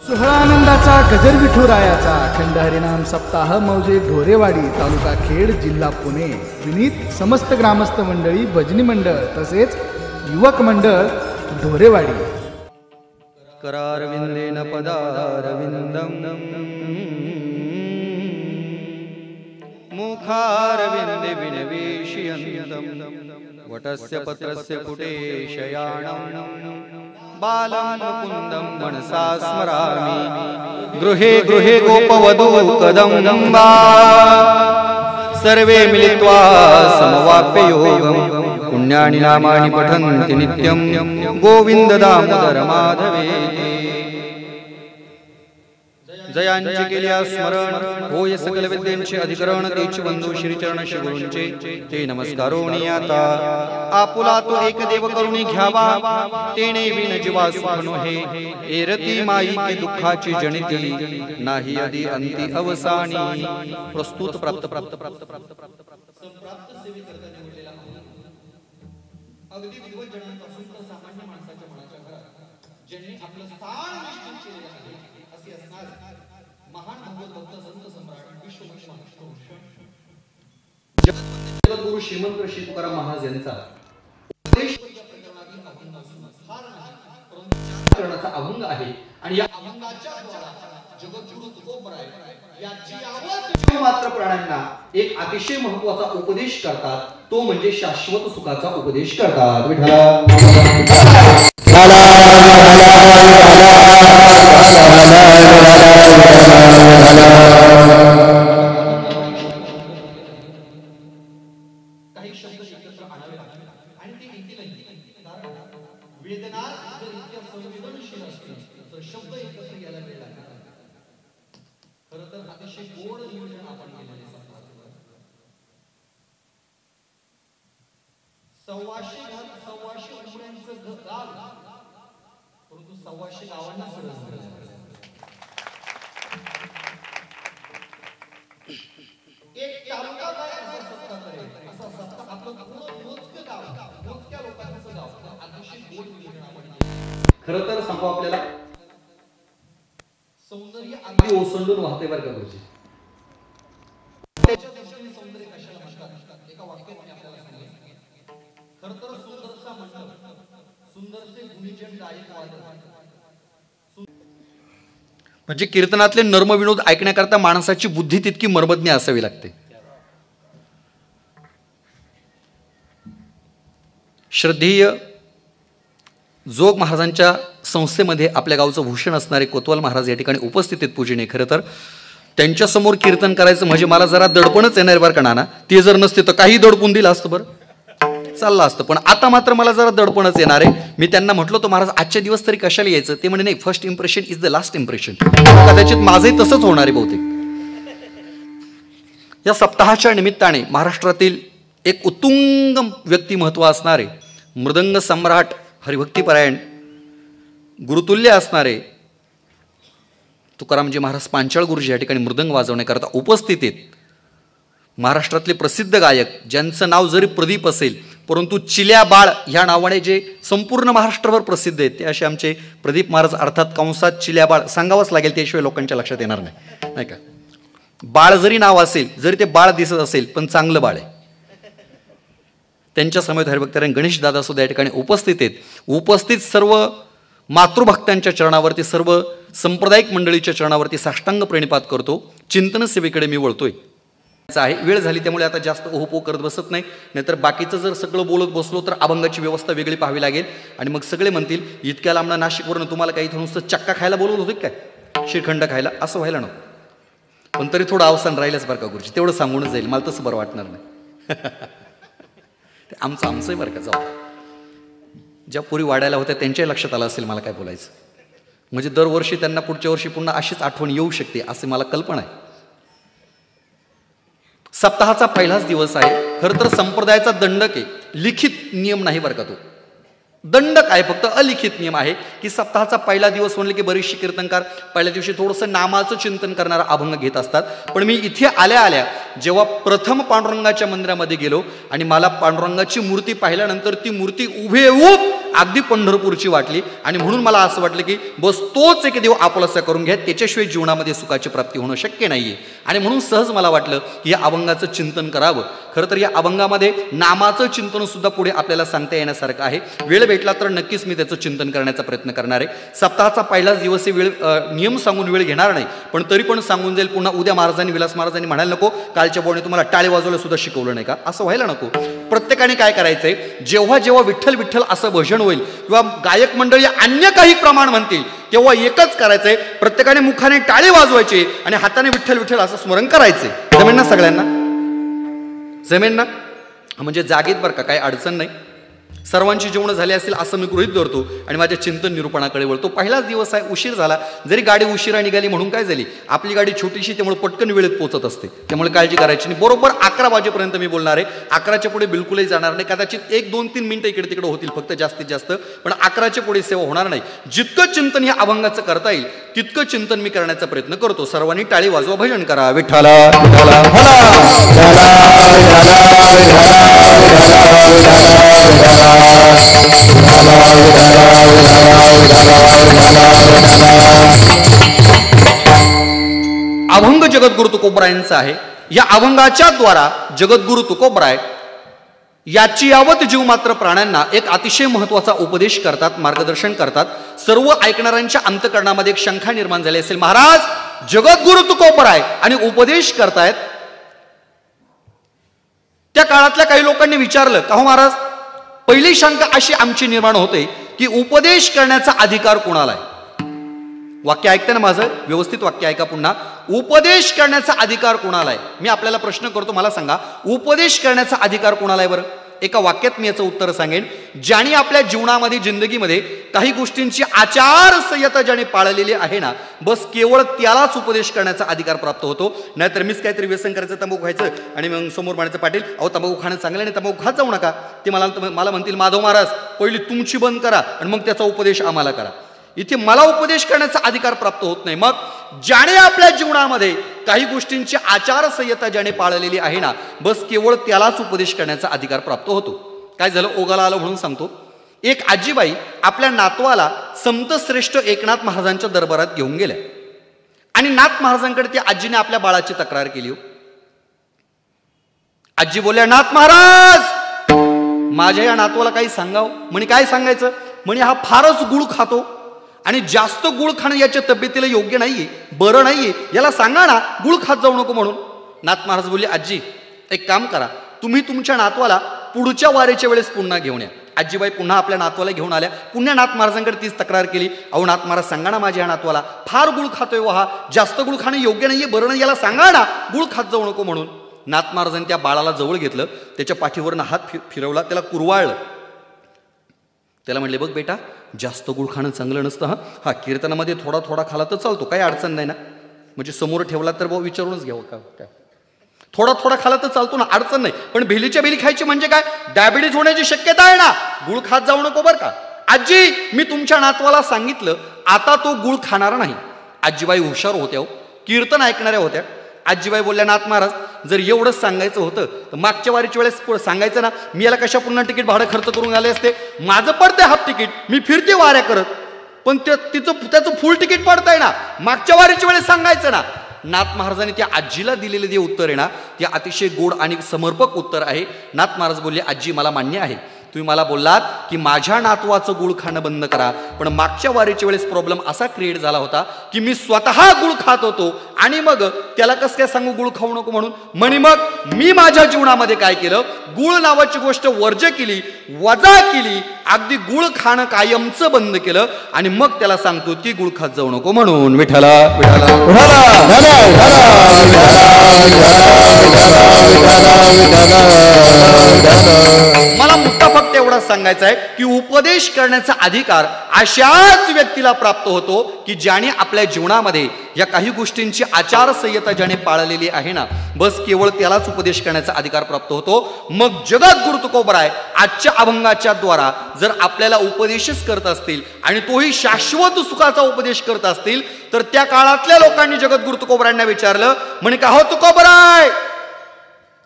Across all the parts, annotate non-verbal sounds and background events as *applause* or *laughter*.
सोहळा आनंदाचा गजर विठुरायाचा अखंड हरिनाम सप्ताह मौजे ढोरेवाडी तालुका खेड जिल्हा पुणे. विनीत समस्त ग्रामस्थ मंडळी भजनी मंडळ तसेच युवक मंडळ ढोरेवाडी. करारविंदेन पदारविंदम. मुखारविंदे विनवेशयन्तम्. वटस्य पत्रस्य पुटे शयाणम्. बालं मुकुन्दं मनसा स्मरामि। गृहे गृहे गोपवधू कदम्बा। सर्वे मिलित्वा समवाप्य योगम् पुण्यानि नामानि पठन्ति नित्यं। गोविन्द माधवे। जयांचे केल्या स्मरण. होय सकल विद्यांचे अधिकरण. तेच बंधू श्रीचरण गुरूंचे. ते नमस्कारोणी आता आपुला तो एक देव करुणी घ्यावा. तेने विन जीवा सुखनो हे. एरती माई के दुःखाची जनिती. नाही आधी अंती अवसानी. प्रस्तुत प्राप्त प्राप्त प्राप्त प्राप्त प्राप्त प्राप्त अगदी विद्वज्जनांपासून तर सामान्य माणसाच्या मनाच्या घरात ज्यांनी आपलं स्थान निश्चित केलेलं आहे असे असणार. महान भगवत भक्त संत सम्राट विश्वमक्ष जगद्गुरु श्रीमंत श्री तुकाराम महाराज यांचा उपदेश करण्याचा अभंग आहे. आणि या अभंगाच्या तुकोबराय मात्र प्राण्यांना एक अतिशय महत्त्वाचा उपदेश करतात तो म्हणजे शाश्वत सुखाचा उपदेश करतात विठाला सव्वाशे गावांना. एक तालुका काय असा सत्ता करेल असा सत्ता आपलं पूर्ण मोजकं गाव मोजक्या लोकांचं गाव अतिशय गोड. खरं तर सांगू आपल्याला सौंदर्य अगदी ओसंडून वाहते बरं का गुरुजी म्हणजे कीर्तनातले नर्मविनोद ऐकण्याकरता माणसाची बुद्धी तितकी मर्मज्ञ असावी लागते. श्रद्धेय जोग महाराजांच्या संस्थेमध्ये आपल्या गावचं भूषण असणारे कोतवाल महाराज या ठिकाणी उपस्थित आहेत पूजने खरं तर त्यांच्यासमोर कीर्तन करायचं म्हणजे मला जरा दडपणच येणार बरं का नाना? ते जर नसते तर काही दडपून दिलं असतं बरं. चाललं असतं. पण आता मात्र मला जरा दडपणच येणार आहे. मी त्यांना म्हटलं तो महाराज आजच्या दिवस तरी कशाला यायचं? ते म्हणे नाही first impression is the last impression कदाचित माझंही तसंच होणार आहे बहुतेक. या सप्ताहाच्या निमित्ताने महाराष्ट्रातील एक उत्तुंग व्यक्तिमत्व असणारे मृदंग सम्राट हरिभक्तीपरायण गुरुतुल्य असणारे तुकारामजी महाराज पांचाळ गुरुजी या ठिकाणी मृदंग वाजवण्याकरता उपस्थित आहेत. महाराष्ट्रातले प्रसिद्ध गायक ज्यांचं नाव जरी प्रदीप असेल परंतु चिल्या बाळ ह्या नावाने जे संपूर्ण महाराष्ट्रभर प्रसिद्ध आहेत ते असे आमचे प्रदीप महाराज अर्थात कंसात चिल्या बाळ सांगावंच लागेल त्याशिवाय लोकांच्या लक्षात येणार नाही. नाही का? बाळ जरी नाव असेल जरी ते बाळ दिसत असेल पण चांगलं बाळ आहे. त्यांच्या समेत हरिभक्तारायण गणेश दादा सुद्धा या ठिकाणी उपस्थित आहेत. उपस्थित सर्व मातृभक्तांच्या चरणावरती सर्व सांप्रदायिक मंडळीच्या चरणावरती साष्टांग प्रणिपात करतो. चिंतन सेवेकडे मी वळतोय. आहे. वेळ झाली त्यामुळे आता जास्त ओहोपो करत बसत नाही. नाहीतर बाकीचं जर सगळं बोलत बसलो तर अभंगाची व्यवस्था वेगळी पाहावी लागेल. आणि मग सगळे म्हणतील इतक्या लांबणा नाशिकवरून तुम्हाला काही इथं नुसतं चक्का खायला बोलवत होते काय? श्रीखंड खायला. असं व्हायला नको. पण तरी थोडं अवसान राहिलंच बरं का गुरुजी? तेवढं सांगूनच जाईल. मला तसं बरं वाटणार नाही. ते *laughs* आमचं आमचंही बरं का. जाऊ ज्या पुरी वाढायला होत्या त्यांच्याही लक्षात आलं असेल मला काय बोलायचं. म्हणजे दरवर्षी त्यांना पुढच्या वर्षी पुन्हा अशीच आठवण येऊ शकते असे मला कल्पना आहे. सप्ताहाचा पहिलाच दिवस आहे. खरं तर संप्रदायाचा दंडक आहे. लिखित नियम नाही बरं का तो? दंडक आहे फक्त अलिखित नियम आहे की सप्ताहाचा पहिला दिवस म्हणले की बरीचशी कीर्तनकार पहिल्या दिवशी थोडंसं नामाचं चिंतन करणारा अभंग घेत असतात. पण मी इथे आल्या आल्या जेव्हा प्रथम पांडुरंगाच्या मंदिरामध्ये गेलो आणि मला पांडुरंगाची मूर्ती पाहिल्यानंतर ती मूर्ती उभे उभ अगदी पंढरपूरची वाटली. आणि म्हणून मला असं वाटलं की बस तोच एक देव आपलासा करून घ्या त्याच्याशिवाय जीवनामध्ये सुखाची प्राप्ती होणं शक्य नाहीये. आणि म्हणून सहज मला वाटलं की या अभंगाचं चिंतन करावं. खरं तर या अभंगामध्ये नामाचं चिंतन सुद्धा पुढे आपल्याला सांगता येण्यासारखं आहे. वेळ भेटला तर नक्कीच मी त्याचं चिंतन करण्याचा प्रयत्न करणार आहे. सप्ताहाचा पहिलाच दिवस वेळ नियम सांगून वेळ घेणार नाही. पण तरी पण सांगून जाईल पुन्हा उद्या महाराजांनी विलास महाराजांनी म्हणायला नको कालच्या बोर्डने तुम्हाला टाळे वाजवलं सुद्धा शिकवलं नाही का? असं व्हायला नको. प्रत्येकाने काय करायचंय? जेव्हा जेव्हा विठ्ठल विठ्ठल असं भजन होईल किंवा गायक मंडळी अन्य काही प्रमाण म्हणतील तेव्हा एकच करायचंय प्रत्येकाने मुखाने टाळे वाजवायचे आणि हाताने विठ्ठल विठ्ठल असं स्मरण करायचंय. जमेन ना सगळ्यांना? जमेन ना? म्हणजे जागेत बरं का काही अडचण नाही. सर्वांची जेवण झाली असेल असं मी गृहित धरतो आणि माझ्या चिंतन निरूपणाकडे वळतो पहिलाच दिवस आहे उशीर झाला जरी गाडी उशिरा निघाली म्हणून काय झाली आपली गाडी छोटीशी त्यामुळे पटकन वेळेत पोहोचत असते त्यामुळे काळजी करायची नाही बरोबर अकरा वाजेपर्यंत मी बोलणार आहे अकराच्या पुढे बिलकुलही जाणार नाही कदाचित एक दोन तीन मिनिटं इकडे तिकडे होतील फक्त जास्तीत जास्त पण अकराच्या पुढे सेवा होणार नाही जितकं चिंतन या अभंगाचं करता येईल तितकं चिंतन मी करण्याचा प्रयत्न करतो सर्वांनी टाळी वाजवा भजन करा विठ्ठला अभंग जगद्गुरु तुकोबरायांचा आहे. या अभंगाच्या द्वारा जगद्गुरु तुकोबराय याची यावत जीव मात्र प्राण्यांना एक अतिशय महत्त्वाचा उपदेश करतात मार्गदर्शन करतात. सर्व ऐकणाऱ्यांच्या अंतकरणामध्ये एक शंका निर्माण झाली असेल. महाराज जगद्गुरु तुकोबराय आणि उपदेश करतायत. त्या काळातल्या काही लोकांनी विचारलं का हो महाराज पहिली शंका अशी आमची निर्माण होते की उपदेश करण्याचा अधिकार कोणाला आहे वाक्य ऐकते ना माझं? व्यवस्थित वाक्य ऐका पुन्हा. उपदेश करण्याचा अधिकार कोणाला आहे मी आपल्याला प्रश्न करतो मला सांगा. उपदेश करण्याचा अधिकार कोणाला आहे बरं? एका वाक्यात मी याचं उत्तर सांगेन. ज्याने आपल्या जीवनामध्ये जिंदगीमध्ये काही गोष्टींची आचारसंहिता ज्याने पाळलेली आहे ना बस केवळ त्यालाच उपदेश करण्याचा अधिकार प्राप्त होतो. नाहीतर मीच काहीतरी व्यसन करायचं तंबाखू खायचं आणि मग समोर म्हणायचं पाटील अहो तंबाखू खाणं चांगलं नाही तंबाखू खात जाऊ नका. ते मला मला म्हणतील माधव महाराज पहिली तुमची बंद करा आणि मग त्याचा उपदेश आम्हाला करा. इथे मला उपदेश करण्याचा अधिकार प्राप्त होत नाही. मग ज्याने आपल्या जीवनामध्ये काही गोष्टींची आचारसंहिता ज्याने पाळलेली आहे ना बस केवळ त्यालाच उपदेश करण्याचा अधिकार प्राप्त होतो. काय झालं? ओगाला आलं म्हणून सांगतो. एक आजीबाई आपल्या नातवाला संतश्रेष्ठ एकनाथ महाराजांच्या दरबारात घेऊन गेल्या. आणि नाथ महाराजांकडे त्या आजीने आपल्या बाळाची तक्रार केली हो. आजी बोलल्या नाथ महाराज माझ्या या नातवाला काही सांगाव? म्हणे काय सांगायचं? म्हणे हा फारच गुळ खातो. आणि जास्त गुळ खाणं याच्या तब्येतीला योग्य नाहीये बरं नाहीये याला सांगा ना गुळ खात जाऊ नको म्हणून. नाथ महाराज बोलले आजी एक काम करा तुम्ही तुमच्या नातवाला पुढच्या वारेच्या वेळेस पुन्हा घेऊन या. आजीबाई पुन्हा आपल्या नातवाला घेऊन आल्या. पुन्हा नाथ महाराजांकडे तीच तक्रार केली अहो नाथ महाराज सांगा ना माझ्या नातवाला फार गुळ खातोय वा हा जास्त गुळ खाणं योग्य नाहीये बरं नाही याला सांगा ना गुळ खात जाऊ नको म्हणून. नाथ महाराजांनी त्या बाळाला जवळ घेतलं त्याच्या पाठीवरनं हात फिरवला त्याला कुरवाळलं. त्याला म्हणले बघ बेटा जास्त गुळ खाणं चांगलं नसतं हां. हा कीर्तनामध्ये थोडा थोडा खाला तर चालतो काही अडचण नाही ना. म्हणजे समोर ठेवला तर भाऊ विचारूनच घ्यावं का? काय थोडा थोडा खाला तर चालतो ना अडचण नाही. पण भेलीच्या बेली खायची म्हणजे काय? डायबिटीज होण्याची शक्यता आहे ना. गुळ खात जाऊ नको बरं का. आजी मी तुमच्या नातवाला सांगितलं आता तो गुळ खाणार नाही. आजीबाई हुशार होत्या हो. कीर्तन ऐकणाऱ्या होत्या. आजीबाई बोलल्या नाथ महाराज जर एवढंच सांगायचं होतं तर मागच्या वारीच्या वेळेस सांगायचं ना मी याला कशा पुन्हा तिकीट भाडं खर्च करून आले असते? माझं पडतंय हाफ तिकीट मी फिरते वाऱ्या करत. पण ते तिचं त्याचं फुल तिकीट पडतंय ना मागच्या वारीच्या वेळेस सांगायचं ना. नाथ महाराजांनी त्या आजीला दिलेले जे उत्तर आहे ना ते अतिशय गोड आणि समर्पक उत्तर आहे. नाथ महाराज बोलले आजी मला मान्य आहे. तुम्ही मला बोललात की माझ्या नातवाचं गुळ खाणं बंद करा पण मागच्या वारीच्या वेळेस प्रॉब्लेम असा क्रिएट झाला होता की मी स्वतः गुळ खात होतो आणि मग त्याला कसं काय सांगू गुळ खाऊ नको म्हणून म्हणे मग मी माझ्या जीवनामध्ये काय केलं गुळ नावाची गोष्ट वर्ज केली वजा केली अगदी गुळ खाणं कायमचं बंद केलं आणि मग त्याला सांगतो की गुळ खात जाऊ नको म्हणून विठाला मला मुद्दा एवढाच सांगायचा आहे की उपदेश करण्याचा अधिकार अशाच व्यक्तीला प्राप्त होतो की ज्याने आपल्या जीवनामध्ये या काही गोष्टींची आचारसंहिता ज्याने पाळलेली आहे ना बस केवळ त्यालाच उपदेश करण्याचा अधिकार प्राप्त होतो. मग जगात गुरु आहे आजच्या अभंगाच्या द्वारा जर आपल्याला उपदेशच करत असतील आणि तोही शाश्वत सुखाचा उपदेश करत असतील तर त्या काळातल्या लोकांनी जगद्गुरु तुकोबरायांना विचारलं म्हणे का हो तुकोबराय?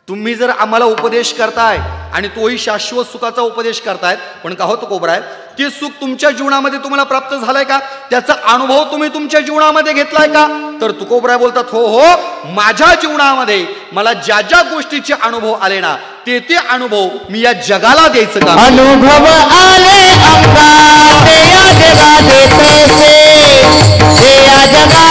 तुम्ही जर आम्हाला उपदेश करताय आणि तोही शाश्वत सुखाचा उपदेश करतायत पण का होतं कोबराय? ते सुख तुमच्या जीवनामध्ये तुम्हाला प्राप्त झालंय का? त्याचा अनुभव तुम्ही तुमच्या जीवनामध्ये घेतलाय का? तर तुकोबराय बोलतात हो हो माझ्या जीवनामध्ये मला ज्या ज्या गोष्टीचे अनुभव आले ना ते ते अनुभव मी या जगाला द्यायचं का? अनुभव आले जगा जगा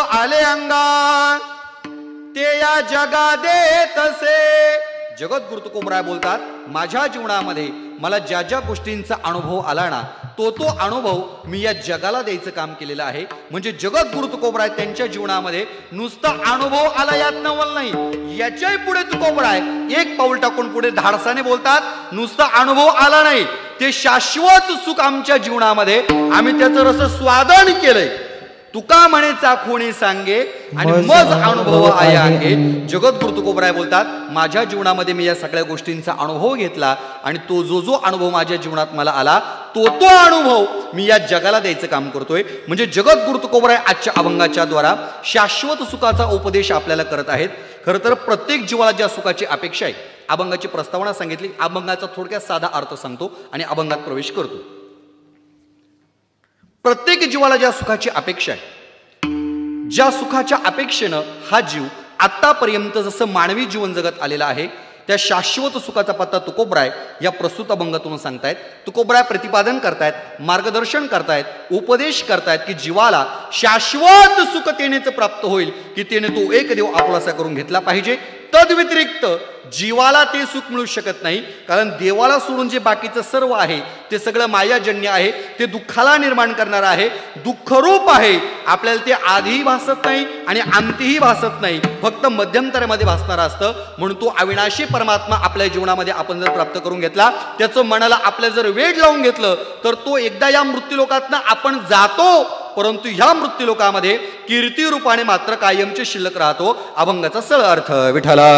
आले अंगा ते या जगा देतसे जगद्गुरु तुकोबराय बोलतात माझ्या जीवनामध्ये मला ज्या ज्या गोष्टींचा अनुभव आला ना तो तो अनुभव मी या जगाला द्यायचं काम केलेलं आहे. म्हणजे जगद्गुरु तुकोबराय त्यांच्या जीवनामध्ये नुसता अनुभव आला यात नवल नाही. याच्याही पुढे तुकोबराय एक पाऊल टाकून पुढे धाडसाने बोलतात नुसता अनुभव आला नाही. ते शाश्वत सुख आमच्या जीवनामध्ये. आम्ही त्याचं रस स्वादन केलंय. तुका म्हणे चाखोणी सांगे आणि मज अनुभव आहे. अंगे जगद्गुरु तुकोबराय बोलतात माझ्या जीवनामध्ये मी या सगळ्या गोष्टींचा अनुभव घेतला आणि तो जो जो अनुभव माझ्या जीवनात मला आला तो तो अनुभव मी या जगाला द्यायचं काम करतोय. म्हणजे जगद्गुरु तुकोबराय आजच्या अभंगाच्या द्वारा शाश्वत सुखाचा उपदेश आपल्याला करत आहेत. खरं तर प्रत्येक जीवाला ज्या सुखाची अपेक्षा आहे अभंगाची प्रस्तावना सांगितली अभंगाचा थोडक्यात साधा अर्थ सांगतो आणि अभंगात प्रवेश करतो. प्रत्येक जीवाला ज्या सुखाची अपेक्षा आहे ज्या सुखाच्या अपेक्षेनं हा जीव आतापर्यंत जसं मानवी जीवन जगत आलेला आहे त्या शाश्वत सुखाचा पत्ता तुकोबराय या प्रस्तुत अभंगातून सांगतायत. तुकोबराय प्रतिपादन करतायत मार्गदर्शन करतायत उपदेश करतायत की जीवाला शाश्वत सुख तेनेच प्राप्त होईल की त्याने तो एक देव आपलासा करून घेतला पाहिजे. तद व्यतिरिक्त जीवाला ते सुख मिळू शकत नाही कारण देवाला सोडून जे बाकीचं सर्व आहे ते सगळं मायाजन्य आहे ते दुःखाला निर्माण करणार आहे दुःखरूप आहे. आपल्याला ते आधीही भासत नाही आणि अंतीही भासत नाही. फक्त मध्यंतरामध्ये भासणारं असतं. म्हणून तो अविनाशी परमात्मा आपल्या जीवनामध्ये आपण जर प्राप्त करून घेतला त्याचं मनाला आपल्या जर वेळ लावून घेतलं तर तो एकदा या मृत्यूलोकातनं आपण जातो. परंतु ह्या मृत्यूलोकामध्ये कीर्ती रूपाने मात्र कायमचे शिल्लक राहतो. अभंगाचा सळ अर्थ विठाला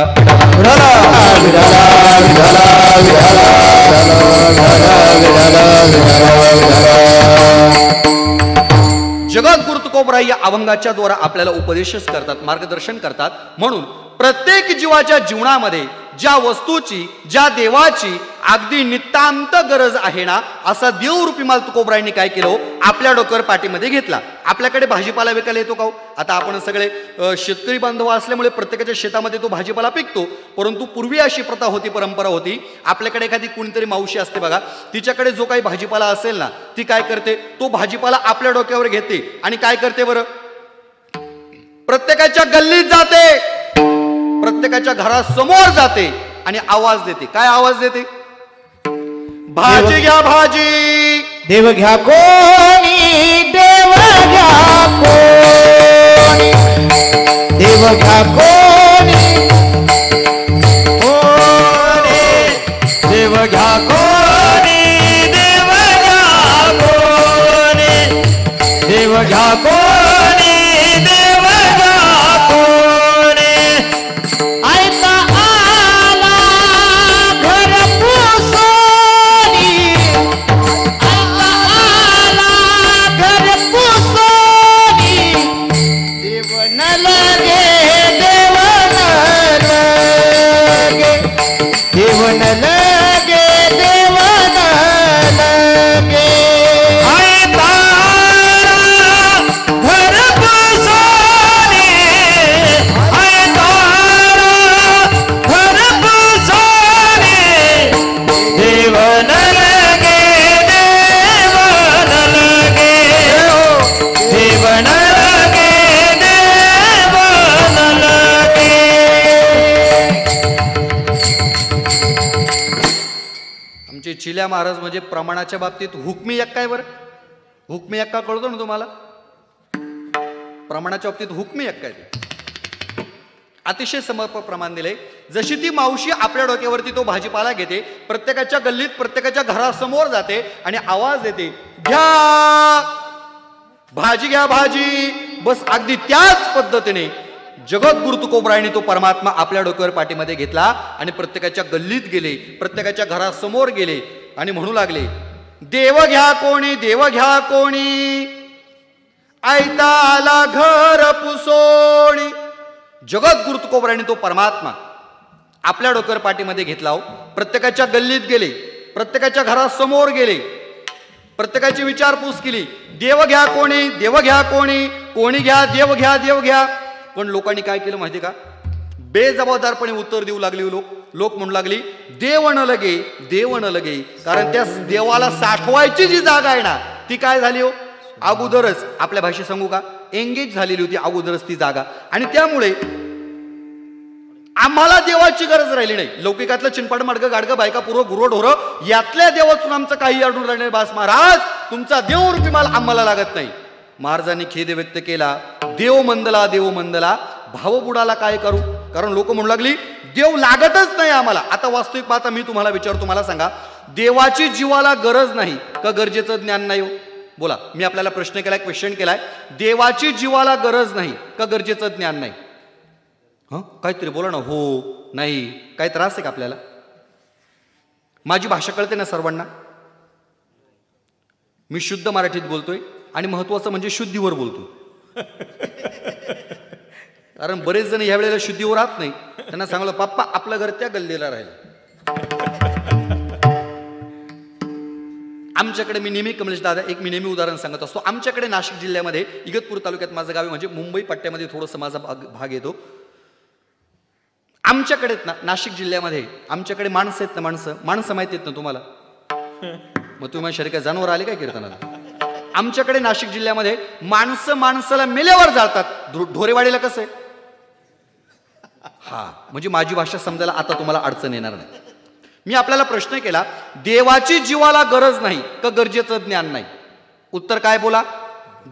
जगद्गुरु तुकोबराय या अभंगाच्या द्वारा आपल्याला उपदेशच करतात मार्गदर्शन करतात. म्हणून प्रत्येक जीवाच्या जीवनामध्ये ज्या वस्तूची ज्या देवाची अगदी नितांत गरज आहे ना असा देवरूपी माल तुकोबरायांनी काय केलं हो? आपल्या डोक्यावर पाठीमध्ये घेतला. आपल्याकडे भाजीपाला विकायला येतो का हो? आता आपण सगळे शेतकरी बांधव असल्यामुळे प्रत्येकाच्या शेतामध्ये तो भाजीपाला पिकतो परंतु पूर्वी अशी प्रथा होती परंपरा होती. आपल्याकडे एखादी कुणीतरी मावशी असते बघा तिच्याकडे जो काही भाजीपाला असेल ना ती काय करते? तो भाजीपाला आपल्या डोक्यावर घेते. आणि काय करते बरं? प्रत्येकाच्या गल्लीत जाते. प्रत्येकाच्या घरासमोर जाते आणि आवाज देते. काय आवाज देते? भाजी घ्या भाजी. देव घ्या कोणी देव घ्या कोणी. देव घ्या कोणी? देव घ्या कोणी देव घ्या कोणी. देव घ्या महाराज म्हणजे प्रमाणाच्या बाबतीत हुकमी एक काय बरं. हुकमी यक्का कळतो ना तुम्हाला? प्रमाणाच्या बाबतीत हुकमी एक अतिशय समर्पक प्रमाण दिले जशी ती मावशी आपल्या डोक्यावरती तो भाजीपाला घेते प्रत्येकाच्या गल्लीत प्रत्येकाच्या घरासमोर जाते आणि आवाज देते घ्या! भाजी घ्या भाजी. बस अगदी त्याच पद्धतीने जगद्गुरु तुकोबरायने तो परमात्मा आपल्या डोक्यावर पाठीमध्ये घेतला आणि प्रत्येकाच्या गल्लीत गेले प्रत्येकाच्या घरासमोर गेले. आणि म्हणू लागले देव घ्या कोणी देव घ्या कोणी आयता आला घर पुसोणी. जगत तुकोबरायने तो परमात्मा आपल्या डोकर पाठीमध्ये घेतला हो. प्रत्येकाच्या गल्लीत गेले प्रत्येकाच्या घरासमोर गेले प्रत्येकाची विचारपूस केली देव घ्या कोणी देव घ्या कोणी कोणी घ्या देव घ्या देव घ्या. पण लोकांनी काय केलं माहिती का? बेजबाबदारपणे उत्तर देऊ लागले हो लोक. लोक म्हणू लागली देव न लगे देव न लगे. कारण त्या देवाला साठवायची जी जागा आहे ना ती काय झाली हो? अगोदरच. आपल्या भाषेत सांगू का? एंगेज झालेली होती अगोदरच ती जागा. आणि त्यामुळे आम्हाला देवाची गरज राहिली नाही. लौकिकातलं चिंपाड मार्ग गाडगं बायका पूर्व गुरु यातल्या देवातून आमचं काही अडून राहिले बास महाराज तुमचा देवरूपी माल आम्हाला लागत नाही. महाराजांनी खेद व्यक्त केला देव मंदला देव मंदला भाव बुडाला काय करू? कारण लोक म्हणू लागली देव लागतच नाही आम्हाला. आता वास्तविक पाहता मी तुम्हाला विचारतो मला सांगा देवाची जीवाला गरज नाही. का गरजेचं ज्ञान नाही हो? बोला मी आपल्याला प्रश्न केलाय क्वेश्चन केलाय. देवाची जीवाला गरज नाही. का गरजेचं ज्ञान नाही? हं? काहीतरी बोला ना हो नाही काही त्रास आहे का आपल्याला? माझी भाषा कळते ना सर्वांना? मी शुद्ध मराठीत बोलतोय आणि महत्वाचं म्हणजे शुद्धीवर बोलतो कारण बरेच जण ह्या वेळेला शुद्धीवर राहत नाही. त्यांना सांगलं पप्पा आपलं घर त्या गल्लीला राहिलं. आमच्याकडे मी नेहमी कमलेश दादा एक मी नेहमी उदाहरण सांगत असतो. आमच्याकडे नाशिक जिल्ह्यामध्ये इगतपूर तालुक्यात माझं गाव म्हणजे मुंबई पट्ट्यामध्ये थोडंसं माझा भाग भाग येतो. आमच्याकडे ना नाशिक जिल्ह्यामध्ये आमच्याकडे माणसं आहेत ना माणसं? माणसं माहिती आहेत ना तुम्हाला? मग तुम्ही माझ्या शरीर जनावर आले काय कीर्तनाला? आमच्याकडे नाशिक जिल्ह्यामध्ये माणसं माणसाला मेल्यावर जाळतात. ढोरेवाडीला कसं आहे? हा म्हणजे माझी भाषा समजायला आता तुम्हाला अडचण येणार नाही. मी आपल्याला प्रश्न केला देवाची जीवाला गरज नाही का गरजेचं ज्ञान नाही? उत्तर काय बोला?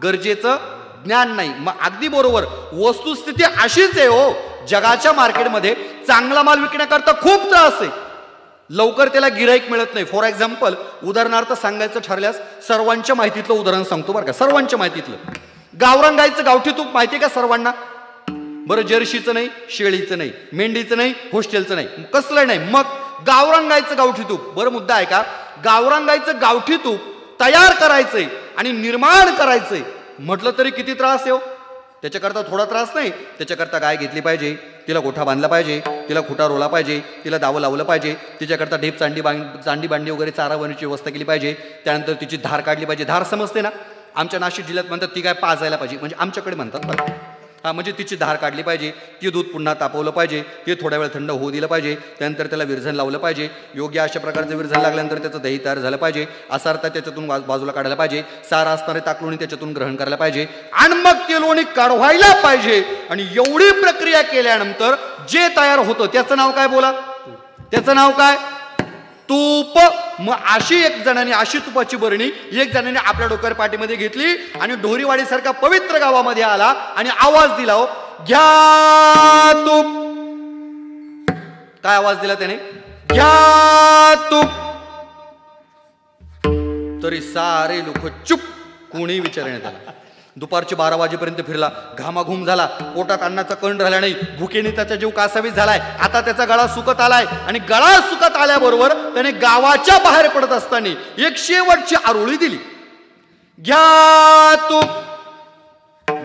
गरजेचं ज्ञान नाही. मग अगदी बरोबर वस्तुस्थिती अशीच आहे हो. जगाच्या मार्केटमध्ये चांगला माल विकण्याकरता खूप त्रास आहे. लवकर त्याला गिराईक मिळत नाही. फॉर एक्झाम्पल उदाहरणार्थ सांगायचं ठरल्यास सर्वांच्या माहितीतलं उदाहरण सांगतो बरं का. सर्वांच्या माहितीतलं. गावरान गायचं गावठी तूप माहिती आहे का सर्वांना? बरं जर्शीचं नाही शेळीचं नाही मेंढीचं नाही हॉस्टेलचं नाही. कसलं नाही मग गावरांगायचं गावठी तूप. बरं मुद्दा आहे का? गावरांगायचं गावठी तूप तयार करायचंय आणि निर्माण करायचंय. म्हटलं तरी किती त्रास येऊ हो? त्याच्याकरता थोडा त्रास नाही. त्याच्याकरता गाय घेतली पाहिजे तिला गोठा बांधला पाहिजे तिला खुटा रोला पाहिजे तिला दावं लावलं पाहिजे तिच्याकरता ढेप चांडी बां चांडी बांडी वगैरे चारा बनवण्याची व्यवस्था केली पाहिजे त्यानंतर तिची धार काढली पाहिजे. धार समजते ना? आमच्या नाशिक जिल्ह्यात म्हणतात ती गाय पाजायला पाहिजे. म्हणजे आमच्याकडे म्हणतात बरं हां म्हणजे तिची धार काढली पाहिजे ती दूध पुन्हा तापवलं पाहिजे ते थोड्या वेळ थंड होऊ दिलं पाहिजे त्यानंतर त्याला विरझन लावलं पाहिजे योग्य अशा प्रकारचं विरझन लागल्यानंतर त्याचं दही तयार झालं पाहिजे असा अर्थ त्याच्यातून बाजूला काढायला पाहिजे सारा असणारे ताकलोणी त्याच्यातून ग्रहण करायला पाहिजे आणि मग ते लोणी काढवायला पाहिजे आणि एवढी प्रक्रिया केल्यानंतर जे तयार होतं त्याचं नाव काय बोला? त्याचं नाव काय? तूप. मग अशी एक जणांनी अशी तुपाची बरणी एक जणांनी आपल्या डोक्यावर पाठीमध्ये घेतली आणि ढोरीवाडी सारख्या पवित्र गावामध्ये आला आणि आवाज दिला हो घ्या तूप. काय आवाज दिला त्याने? घ्या तूप. तरी सारे लोक चुप कोणी विचारण्यात आला दुपारचे बारा वाजेपर्यंत फिरला. घामाघूम झाला. पोटात अन्नाचा कण राहिला नाही. भुकेने त्याचा जीव कासावीस झालाय. आता त्याचा गळा सुकत आलाय. आणि गळा सुकत आल्याबरोबर त्याने गावाच्या बाहेर पडत असताना एक शेवटची आरोळी दिली. घ्या तू.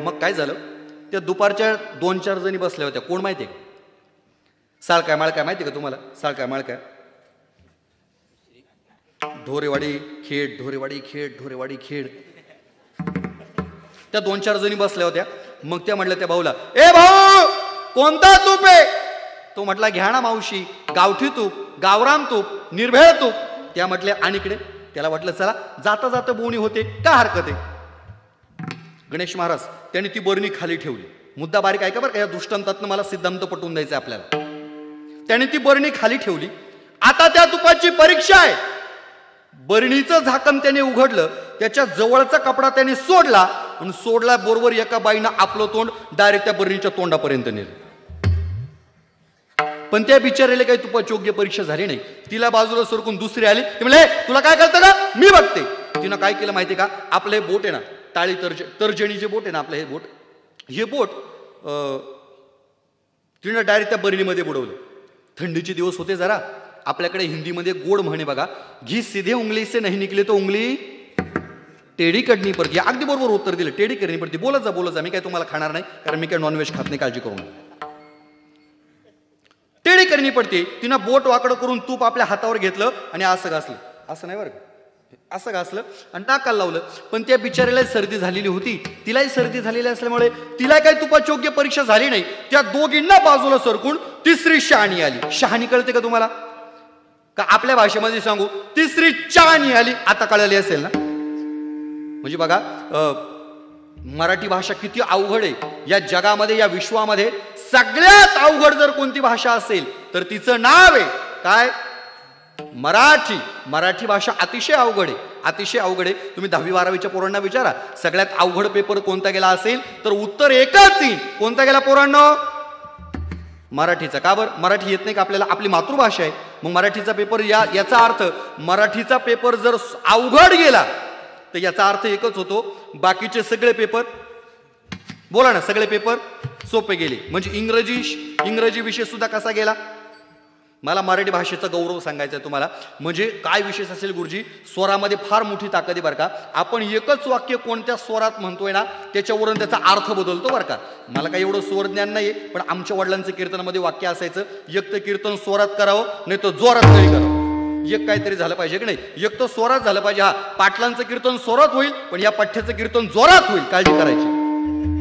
मग काय झालं? त्या दुपारच्या दोन चार जणी बसल्या होत्या. कोण माहितीये? साळ काय माळ काय माहिती का तुम्हाला? साळ काय माळ काय ढोरेवाडी खेड ढोरेवाडी खेड ढोरेवाडी खेड. त्या दोन चार जणी बसल्या होत्या. मग त्या म्हटल्या त्या भाऊला ए भाऊ कोणता तूप आहे? तो म्हटला घ्या ना मावशी गावठी तूप गावरान तूप निर्भेळ तूप. त्या म्हटल्या आणिकडे त्याला वाटलं चला जाता जाता बोणी होते का हरकत आहे? गणेश महाराज त्यांनी ती बरणी खाली ठेवली. मुद्दा बारीक आहे का बरं का? या दृष्टांतातनं मला सिद्धांत पटवून द्यायचा आपल्याला. त्याने ती बरणी खाली ठेवली. आता त्या तुपाची परीक्षा आहे. बरणीचं झाकण त्याने उघडलं त्याच्या जवळचा कपडा त्याने सोडला आणि सोडला बरोबर एका बाईनं आपलं तोंड डायरेक्ट त्या बरणीच्या तोंडापर्यंत नेलं. पण त्या बिचारायला काही तुपाची योग्य परीक्षा झाली नाही. तिला बाजूला सरकून दुसरी आली. ती म्हणले तुला काय करतं का? मी बघते. तिनं काय केलं माहिती का? आपलं हे बोट आहे ना टाळी तर्ज तर्जणी जे बोट आहे ना आपलं हे बोट हे बोट अं, तिनं डायरेक्ट त्या बरणीमध्ये बुडवलं. थंडीचे दिवस होते जरा. आपल्याकडे हिंदीमध्ये गोड म्हणे बघा. घी सीधे उंगली से नाही निकले तो उंगली. टेडी करणी पडते. अगदी बरोबर उत्तर दिलं. टेडी करणी पडते. बोलत जा बोलत जा. मी काय तुम्हाला खाणार नाही कारण मी काय नॉनव्हेज खात नाही काळजी करू टेढी टेडी करणी पडते. तिनं बोट वाकडं करून तूप आपल्या हातावर घेतलं आणि असं घासलं. असं नाही बरं असं घासलं आणि टाकायला लावलं. पण त्या बिचारीला सर्दी झालेली होती. तिलाही सर्दी झालेली असल्यामुळे तिला काही तुपाची योग्य परीक्षा झाली नाही. त्या दोघींना बाजूला सरकून तिसरी शहाणी आली. शहाणी कळते का तुम्हाला? का आपल्या भाषेमध्ये सांगू? तिसरी चहाणी आली. आता कळाली असेल ना? म्हणजे बघा मराठी भाषा किती अवघड आहे. या जगामध्ये या विश्वामध्ये सगळ्यात अवघड जर कोणती भाषा असेल तर तिचं नाव आहे. काय? मराठी. मराठी भाषा अतिशय अवघड आहे. अतिशय अवघड आहे. तुम्ही दहावी बारावीच्या पोरांना विचारा. सगळ्यात अवघड पेपर कोणता गेला असेल तर उत्तर एकच येईल. कोणता गेला पोरांना? मराठीचा. का बरं? मराठी येत नाही का आपल्याला? आपली मातृभाषा आहे. मग मराठीचा पेपर या याचा अर्थ मराठीचा पेपर जर अवघड गेला तर याचा अर्थ एकच होतो बाकीचे सगळे पेपर बोला ना सगळे पेपर सोपे गेले. म्हणजे इंग्रजी इंग्रजी विषय सुद्धा कसा गेला? मला मराठी भाषेचा गौरव सांगायचा आहे तुम्हाला. म्हणजे काय विशेष असेल गुरुजी? स्वरामध्ये फार मोठी ताकद आहे बरं का. आपण एकच वाक्य कोणत्या स्वरात म्हणतोय ना त्याच्यावरून त्याचा अर्थ बदलतो बरं का. मला काही एवढं स्वर ज्ञान नाही पण आमच्या वडिलांचं कीर्तनामध्ये वाक्य असायचं एक तर कीर्तन स्वरात करावं नाही तर जोरात तरी करावं. एक काहीतरी झालं पाहिजे की नाही? एक तो स्वरात झालं पाहिजे. हा पाटलांचं कीर्तन स्वरात होईल पण या पठ्याचं कीर्तन जोरात होईल काळजी करायची.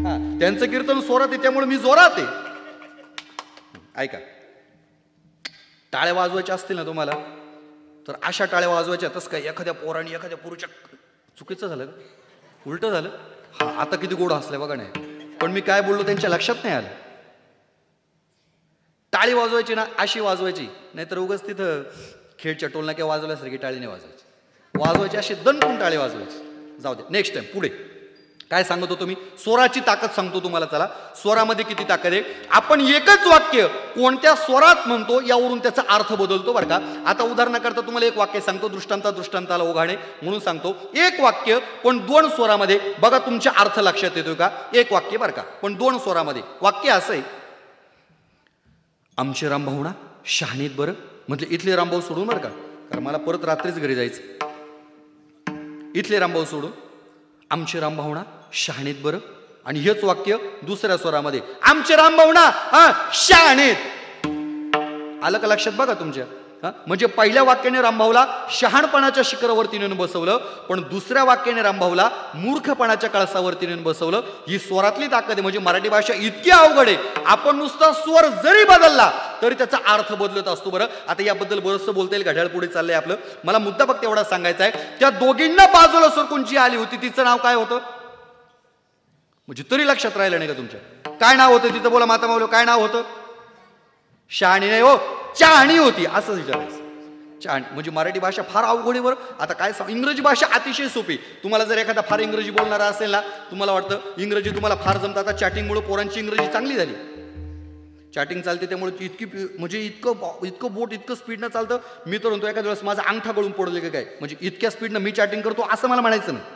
हा त्यांचं कीर्तन स्वरात आहे त्यामुळे मी जोरात आहे. ऐका. टाळ्या वाजवायच्या असतील ना तुम्हाला? तर अशा टाळ्या वाजवायच्या तसं काय एखाद्या पोराने एखाद्या पुरुषा चुकीचं झालं का? उलटं झालं? हा आता किती गोड हसलंय बघा नाही पण मी काय बोललो त्यांच्या लक्षात नाही आलं. टाळी वाजवायची ना अशी वाजवायची. नाहीतर उगाच तिथं खेळच्या टोलनाक्या वाजवल्यासारखी टाळी नाही वाजवायची. वाजवायची असे दणकून टाळी वाजवायची. जाऊ दे नेक्स्ट टाइम पुढे. काय सांगत होतो मी? स्वराची ताकद सांगतो तुम्हाला चला. स्वरामध्ये किती ताकद आहे? आपण एकच वाक्य कोणत्या स्वरात म्हणतो यावरून त्याचा अर्थ बदलतो बरं का? आता उदाहरणाकरता तुम्हाला एक वाक्य सांगतो दृष्टांता दृष्टांताला ओघाणे म्हणून सांगतो एक वाक्य पण दोन स्वरामध्ये बघा तुमच्या अर्थ लक्षात येतोय का? एक वाक्य बरं का? पण दोन स्वरामध्ये. वाक्य असं आहे. आमचे रामभाऊना शहाणीत बरं म्हटले इथले रामभाऊ सोडून बरं का? कारण मला परत रात्रीच घरी जायचं इथले रामभाऊ सोडून? आमचे रामभावना शहाणीत बरं. आणि हेच वाक्य दुसऱ्या स्वरामध्ये आमचे रामभावना हा शहाणीत. आलं का लक्षात बघा तुमच्या? म्हणजे पहिल्या वाक्याने रामभाऊला शहाणपणाच्या शिखरावरती नेऊन बसवलं पण दुसऱ्या वाक्याने रामभाऊला मूर्खपणाच्या कळसावरती नेऊन बसवलं. ही स्वरातली ताकद आहे म्हणजे मराठी भाषा इतकी अवघड आहे. आपण नुसता स्वर जरी बदलला तरी त्याचा अर्थ बदलत असतो बरं. आता याबद्दल बरंचसं बोलता येईल घड्याळ पुढे चाललंय आपलं. मला मुद्दा फक्त एवढा सांगायचा आहे त्या दोघींना बाजूला सरकून जी आली होती तिचं नाव काय होतं? म्हणजे तरी लक्षात राहिलं नाही का तुमच्या? काय नाव होतं तिचं? बोला माता माऊल काय नाव होतं? शहाणी नाही हो. चहाणी होती असं विचारायचं. चहाणी म्हणजे मराठी भाषा फार अवघड आहे बरं. आता काय सांग इंग्रजी भाषा अतिशय सोपी तुम्हाला जर एखादा फार इंग्रजी बोलणारा असेल ना तुम्हाला वाटतं इंग्रजी तुम्हाला फार जमतं. आता चॅटिंगमुळे पोरांची इंग्रजी चांगली झाली. चॅटिंग चालते त्यामुळे इतकी म्हणजे इतकं इतकं बोट इतकं स्पीडनं चालतं. मी तर म्हणतो एखाद्या वेळेस माझा अंगठा गळून पडले काय? म्हणजे इतक्या स्पीडनं मी चॅटिंग करतो असं मला म्हणायचं नाही.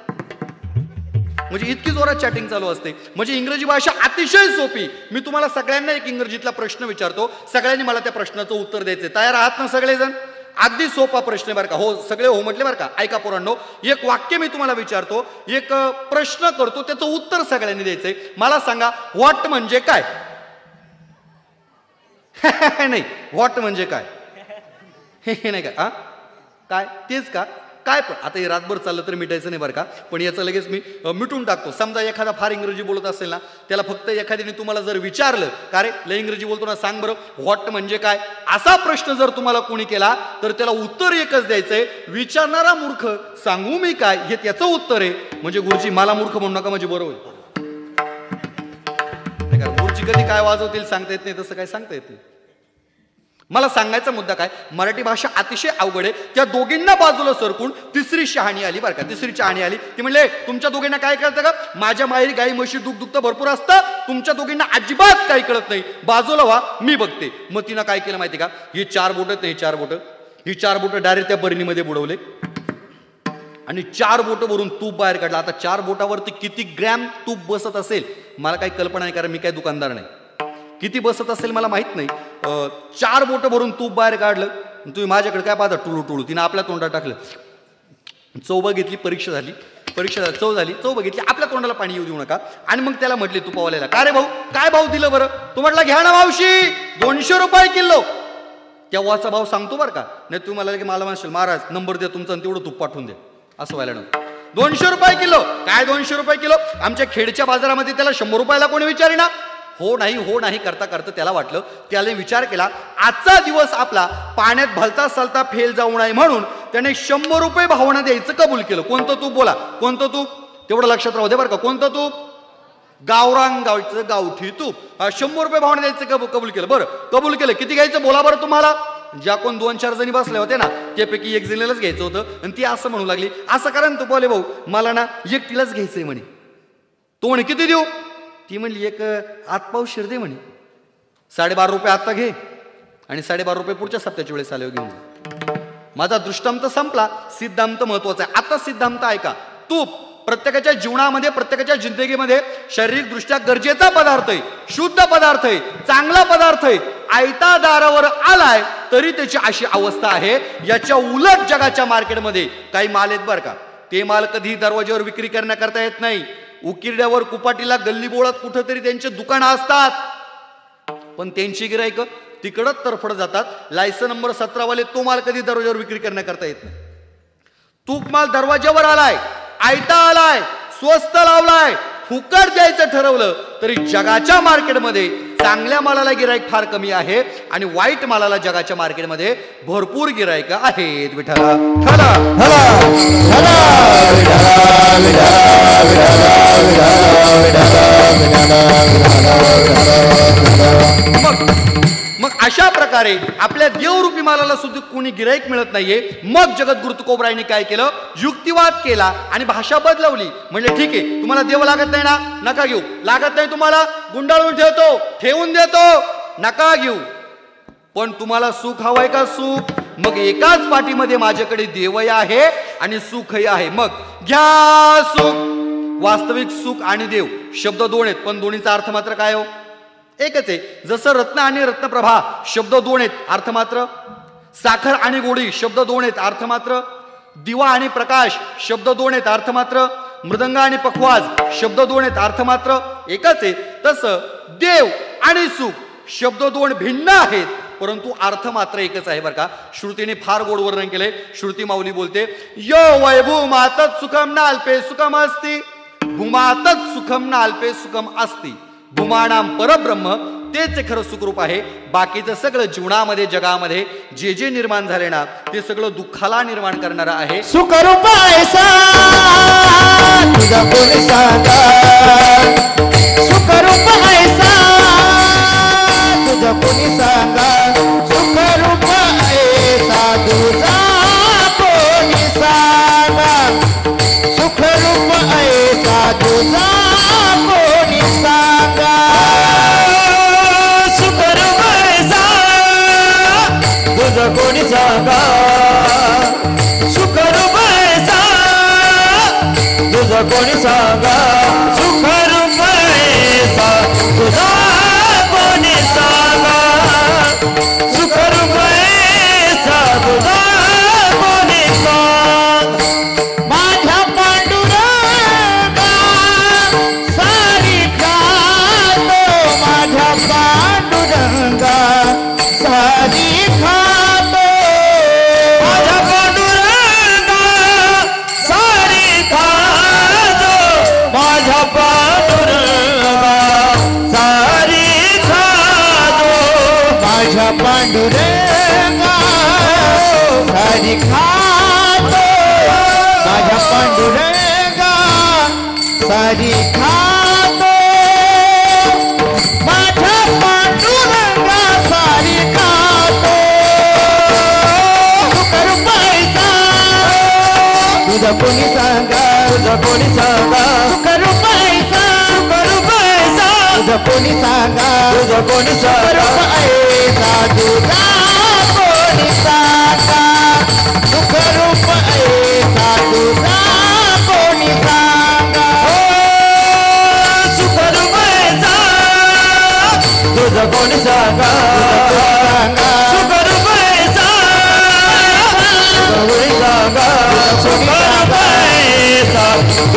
म्हणजे इतकी जोरात चॅटिंग चालू असते. म्हणजे इंग्रजी भाषा अतिशय सोपी. मी तुम्हाला सगळ्यांना एक इंग्रजीतला प्रश्न विचारतो. सगळ्यांनी मला त्या प्रश्नाचं उत्तर द्यायचं तयार आहात ना सगळेजण? अगदी सोपा प्रश्न बर बरं का. हो सगळे हो म्हटले बरं का? ऐका पोरांनो एक वाक्य मी तुम्हाला विचारतो. एक प्रश्न करतो. त्याचं उत्तर सगळ्यांनी द्यायचंय मला सांगा व्हॉट म्हणजे काय? *laughs* नाही व्हॉट म्हणजे काय? *laughs* हे हे नाही का? हा काय? तेच का? काय पण. आता हे रातभर चाललं तर मिटायचं नाही बरं का. पण याचं लगेच मी मिटून टाकतो. समजा एखादा फार इंग्रजी बोलत असेल ना त्याला फक्त एखाद्याने तुम्हाला जर विचारलं का रे लय इंग्रजी बोलतो ना सांग बरं व्हॉट म्हणजे काय? असा प्रश्न जर तुम्हाला कोणी केला तर त्याला उत्तर एकच द्यायचंय विचारणारा मूर्ख सांगू मी काय? हे त्याचं उत्तर आहे. म्हणजे गुरुजी मला मूर्ख म्हणू नका म्हणजे बरोबर का? गुरुजी कधी काय वाजवतील सांगता येत नाही तसं काय सांगता येत नाही. मला सांगायचा मुद्दा काय? मराठी भाषा अतिशय अवघड आहे. त्या दोघींना बाजूला सरकून तिसरी शहाणी आली बरं का? तिसरी शहाणी आली. ती म्हणले तुमच्या दोघींना काय कळतं का? माझ्या माहेरी गाई म्हशी दूध दुखतं भरपूर असतं. तुमच्या दोघींना अजिबात काही कळत नाही. बाजूला व्हा मी बघते. मग तिनं काय केलं माहिती का? ही चार बोटं नाही चार बोटं. ही चार बोटं डायरेक्ट त्या बरणीमध्ये बुडवले. आणि चार बोटं भरून तूप बाहेर काढला. आता चार बोटावरती किती ग्रॅम तूप बसत असेल? मला काही कल्पना नाही कारण मी काही दुकानदार नाही. किती बसत असेल मला माहीत नाही. चार बोटं भरून तूप बाहेर काढलं. तुम्ही माझ्याकडे काय पाहता? टुळू टुळू. तिनं आपल्या तोंडात टाकलं. चव बघितली परीक्षा झाली. परीक्षा झाली चव झाली. चव बघितली. आपल्या तोंडाला पाणी येऊ देऊ नका. आणि मग त्याला म्हटले तुपावाल्याला का रे भाऊ? काय भाव दिलं बरं? तू म्हटला घ्या ना मावशी. दोनशे रुपये किलो. तेव्हाचा भाव सांगतो बरं का. नाही तू मला की मला म्हणशील महाराज नंबर द्या तुमचा आणि तेवढं तूप पाठवून द्या. असं व्हायला नको दोनशे रुपये किलो. काय दोनशे रुपये किलो? आमच्या खेडच्या बाजारामध्ये त्याला शंभर रुपयाला कोणी विचारेना? हो नाही हो नाही करता करता त्याला वाटलं. त्याने विचार केला आजचा दिवस आपला पाण्यात भलता सलता फेल जाऊ नये म्हणून त्याने शंभर रुपये भावना द्यायचं कबूल केलं. कोणतं तूप बोला. कोणतं तूप तेवढं लक्षात राहू दे बरं का. कोणतं तूप गावरांग गावचं गावठी तूप. शंभर रुपये भावना द्यायचं कबू कबूल केलं. बरं कबूल केलं. किती घ्यायचं? बोला बरं तुम्हाला. ज्या कोण दोन चार जणी बसले होते ना त्यापैकी एक जणीलाच घ्यायचं होतं आणि ती असं म्हणू लागली असं कारण तू बोले भाऊ मला ना एकटीलाच घ्यायचंय म्हणे. तो म्हणे किती देऊ? ती म्हणली एक आतपाव शिरदे म्हणे. साडेबारा रुपये आत्ता घे आणि साडेबारा रुपये पुढच्या सप्त्याच्या वेळेस आल्यावर घेऊन जा. माझा दृष्टांत संपला. सिद्धांत महत्त्वाचा आहे. आता सिद्धांत ऐका. तूप प्रत्येकाच्या जीवनामध्ये प्रत्येकाच्या जिंदगीमध्ये शारीरिकदृष्ट्या गरजेचा पदार्थ आहे. शुद्ध पदार्थ आहे. चांगला पदार्थ आहे. आयता दारावर आलाय तरी त्याची अशी अवस्था आहे. याच्या उलट जगाच्या मार्केटमध्ये काही माल आहेत बरं का. ते माल कधी दरवाज्यावर विक्री करण्याकरता येत नाही. उकिरड्यावर कुपाटीला गल्ली बोळात कुठंतरी त्यांचे दुकानं असतात. पण त्यांची गिरायक तिकडंच तरफड जातात. लायसन नंबर सतरावाले तो माल कधी दरवाज्यावर विक्री करण्याकरता येत नाही. तूप माल दरवाज्यावर आलाय आयता आलाय स्वस्त लावलाय फुकट द्यायचं ठरवलं तरी जगाच्या मार्केटमध्ये चांगल्या मालाला गिराईक फार कमी आहे आणि वाईट मालाला जगाच्या मार्केटमध्ये भरपूर गिराईक आहेत. विठाला मग अशा प्रकारे आपल्या देवरूपी मालाला सुद्धा कोणी गिराईक मिळत नाहीये. मग जगद्गुरु तुकोबरायने काय केलं? युक्तिवाद केला आणि भाषा बदलवली. म्हणजे ठीक आहे तुम्हाला देव लागत नाही ना? नका घेऊ. लागत नाही तुम्हाला? गुंडाळून ठेवतो. ठेवून देतो. नका घेऊ. पण तुम्हाला सुख हवंय का सुख? मग एकाच पाठीमध्ये माझ्याकडे देवही आहे आणि सुखही आहे. मग घ्या सुख. वास्तविक सुख आणि देव. शब्द दोन आहेत पण दोन्हीचा अर्थ मात्र काय हो? एकच आहे. जसं रत्न आणि रत्नप्रभा शब्द दोन आहेत अर्थ मात्र. साखर आणि गोडी शब्द दोन आहेत अर्थ मात्र. दिवा आणि प्रकाश शब्द दोन आहेत अर्थ मात्र. मृदंग आणि पखवाज शब्द दोन आहेत अर्थ मात्र. एकच आहे. तसं देव आणि सुख शब्द दोन भिन्न आहेत परंतु अर्थ मात्र एकच आहे बरं का. श्रुतीने फार गोड वर्णन केले श्रुती माऊली बोलते यो वैभूमातच सुखम नाल्पे सुखम असती भूमातच सुखम नाल्पे सुखम असती. भूमानाम परब्रह्म तेच खरं सुखरूप आहे. बाकीचं सगळं जीवनामध्ये जगामध्ये जे जे निर्माण झाले ना ते सगळं दुःखाला निर्माण करणारं आहे. सुखरूप ऐसा सुखरूप ऐसा तुझं कोणी सांगा सुखरूप ऐसा सुखरूप ऐसा तुझं कोणी सांगा तुझं कोणी सुखरूप ऐसा तुझा कोणी सांगा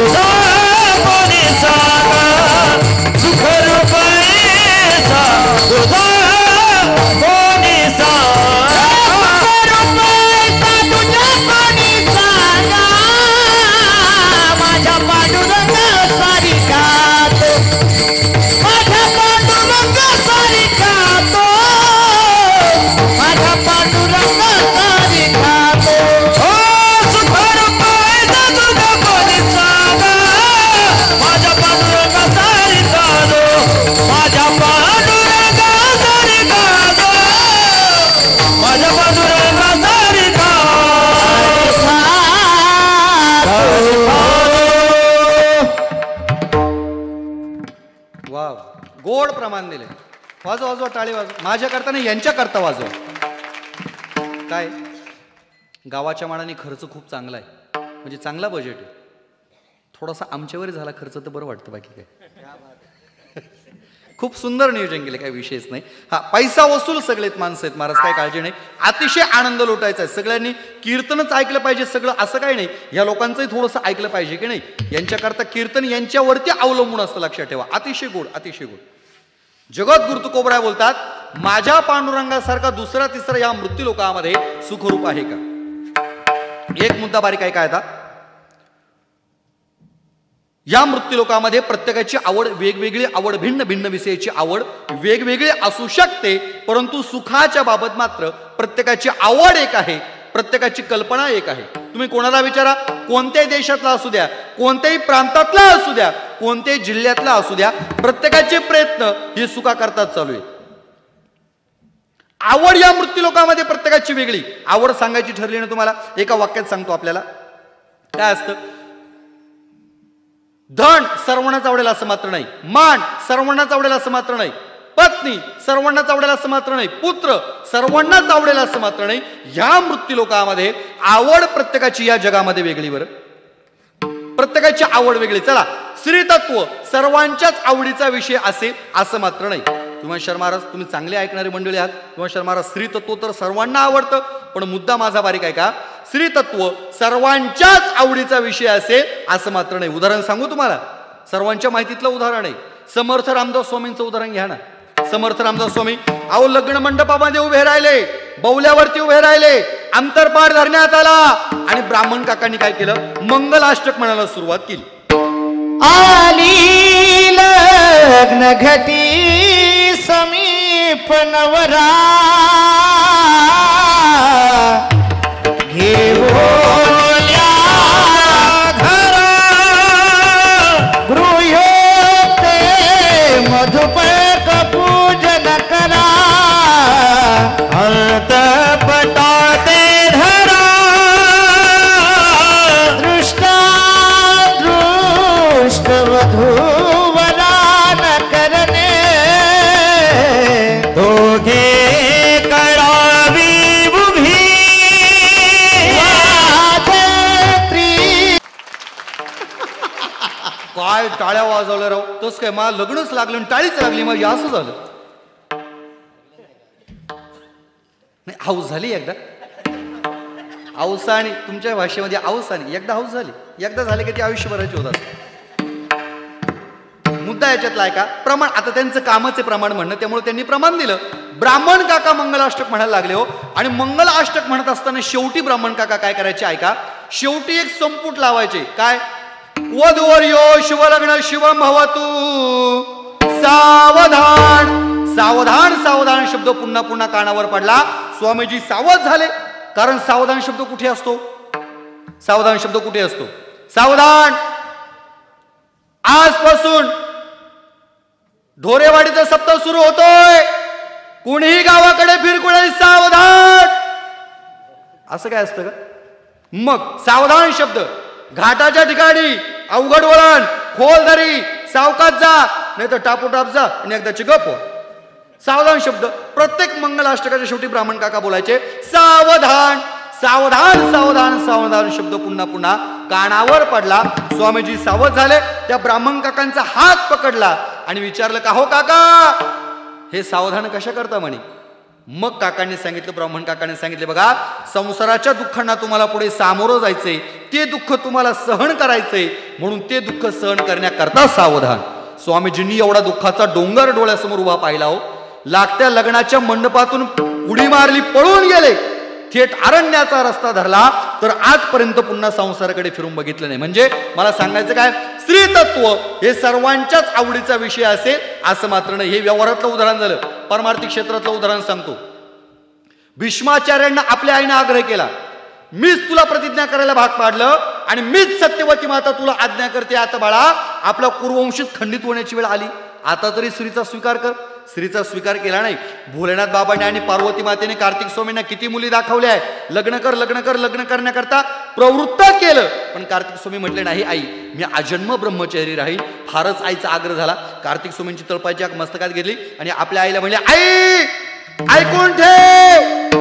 ऐसा वाजव वाजवा टाळी वाजव. माझ्या करता नाही यांच्या करता वाजवा. काय? गावाच्या मानाने खर्च खूप चांगला आहे. म्हणजे चांगला बजेट आहे. थोडासा आमच्यावर झाला खर्च तर बरं वाटतं बाकी काय. खूप सुंदर नियोजन केलं काही विषयच नाही. हा पैसा वसूल सगळेत माणसं आहेत महाराज काय काळजी नाही. अतिशय आनंद लुटायचा आहे. सगळ्यांनी कीर्तनच ऐकलं पाहिजे सगळं असं काही नाही. या लोकांचंही थोडंसं ऐकलं पाहिजे की नाही? यांच्याकरता कीर्तन यांच्यावरती अवलंबून असतं लक्षात ठेवा. अतिशय गोड अतिशय गोड. जगद्गुरु तुकोबराय बोलतात माझ्या पांडुरंगासारखा दुसरा तिसरा या मृत्यू लोकांमध्ये सुखरूप आहे का? एक मुद्दा बारीक आहे काय आता. या मृत्यू लोकांमध्ये प्रत्येकाची आवड वेगवेगळी आवड भिन्न भिन्न विषयाची आवड वेगवेगळी असू शकते परंतु सुखाच्या बाबत मात्र प्रत्येकाची आवड एक आहे. प्रत्येकाची कल्पना एक आहे. तुम्ही कोणाला विचारा? कोणत्याही देशातला असू द्या कोणत्याही प्रांतातला असू द्या कोणत्याही जिल्ह्यातला असू द्या प्रत्येकाचे प्रयत्न हे सुका करतात चालू आहे आवड या मृत्यू लोकांमध्ये प्रत्येकाची वेगळी. आवड सांगायची ठरली ना तुम्हाला? एका वाक्यात सांगतो आपल्याला. काय असतं? धन सर्वांनाच आवडेल असं मात्र नाही. मान सर्वांनाच आवडेल असं मात्र नाही. पत्नी सर्वांनाच आवडेल असं मात्र नाही. पुत्र सर्वांनाच आवडेल असं मात्र नाही. ह्या मृत्यूलोकामध्ये आवड प्रत्येकाची या जगामध्ये वेगळी बरं. प्रत्येकाची आवड वेगळी. चला स्त्रीतत्व सर्वांच्याच आवडीचा विषय असेल असं मात्र नाही. किंवा शर्माराज महाराज तुम्ही चांगले ऐकणारे मंडळी आहात. किंवा शर्मा महाराज स्त्रीतत्व तर सर्वांना आवडतं पण मुद्दा माझा बारीक आहे का? स्त्रीतत्व सर्वांच्याच आवडीचा विषय असेल असं मात्र नाही. उदाहरण सांगू तुम्हाला? सर्वांच्या माहितीतलं उदाहरण आहे. समर्थ रामदास स्वामींचं उदाहरण घ्या ना. समर्थ रामदास स्वामी अहो लग्न मंडपामध्ये उभे राहिले बौल्यावरती उभे राहिले अंतरपाठ धरण्यात आला. आणि ब्राह्मण काकांनी काय केलं? मंगलाष्टक म्हणायला सुरुवात केली. आली लग्न घटी समीप नवरा टाळ्या वाजवल्या राव. तस काय मला लग्नच लागलं आणि टाळीच लागली माझी असं झालं. नाही हाऊस झाली एकदा. अवसानी तुमच्या भाषेमध्ये अवसानी एकदा हाऊस झाली. एकदा झाले की ती आयुष्यभराची होत असते. मुद्दा याच्यातला आहे का प्रमाण आता त्यांचं कामाचे प्रमाण म्हणणं त्यामुळे त्यांनी प्रमाण दिलं. ब्राह्मण काका मंगलाष्टक म्हणायला लागले हो. आणि मंगलाष्टक म्हणत असताना शेवटी ब्राह्मण काका काय करायचे ऐका. शेवटी एक संपुट लावायचे. काय? वधूवर्यो शिवलग्न शिवम भवतु. सावधान सावधान सावधान शब्द पुन्हा पुन्हा कानावर पडला. स्वामीजी सावध झाले. कारण सावधान शब्द कुठे असतो? सावधान शब्द कुठे असतो? सावधान. आजपासून ढोरेवाडीचा सप्ताह सुरू होतोय. कुणीही गावाकडे फिरकुळे सावधान. असं काय असतं का? मग सावधान शब्द. घाटाच्या ठिकाणी अवघड वळण खोल दरी सावकात जा नाही तर टापोटाप जा आणि एकदाची गप हो. सावधान शब्द. प्रत्येक मंगलाष्टकाच्या शेवटी ब्राह्मण काका बोलायचे सावधान सावधान सावधान सावधान शब्द पुन्हा पुन्हा कानावर पडला. स्वामीजी सावध झाले. त्या ब्राह्मण काकांचा हात पकडला आणि विचारलं का हो काका? हे सावधान कशा करता म्हणे? मग काकांनी सांगितलं ब्राह्मण काकांनी सांगितले बघा संसाराच्या दुःखांना तुम्हाला पुढे सामोरं जायचंय. ते दुःख तुम्हाला सहन करायचंय. म्हणून ते दुःख सहन करण्याकरता सावधान. स्वामीजींनी एवढा दुःखाचा डोंगर डोळ्यासमोर उभा पाहिला हो लागत्या लग्नाच्या मंडपातून उडी मारली पळून गेले. थेट अरण्याचा रस्ता धरला तर आजपर्यंत पुन्हा संसाराकडे फिरून बघितलं नाही. म्हणजे मला सांगायचं काय? स्त्री तत्व हे सर्वांच्याच आवडीचा विषय असेल असं मात्र नाही. हे व्यवहारातलं उदाहरण झालं. परमार्थिक क्षेत्रातलं उदाहरण सांगतो. भीष्माचार्यांना आपल्या आईने आग्रह केला. मीच तुला प्रतिज्ञा करायला भाग पाडलं आणि मीच सत्यवती माता तुला आज्ञा करते. आता बाळा आपला कुरुवंशित खंडित होण्याची वेळ आली. आता तरी स्त्रीचा स्वीकार कर. स्त्रीचा स्वीकार केला नाही. भोलेनाथ बाबाने आणि पार्वती मातेने कार्तिक स्वामींना किती मुली दाखवल्या आहे लग्न कर लग्न कर लग्न करण्याकरता प्रवृत्त केलं. पण कार्तिक स्वामी म्हटले नाही आई मी अजन्म ब्रह्मचारी राहील. फारच आईचा आग्रह झाला. कार्तिक स्वामींची तळपायची आग मस्तकात घेतली आणि आपल्या आईला म्हणले आई ऐकून ठेव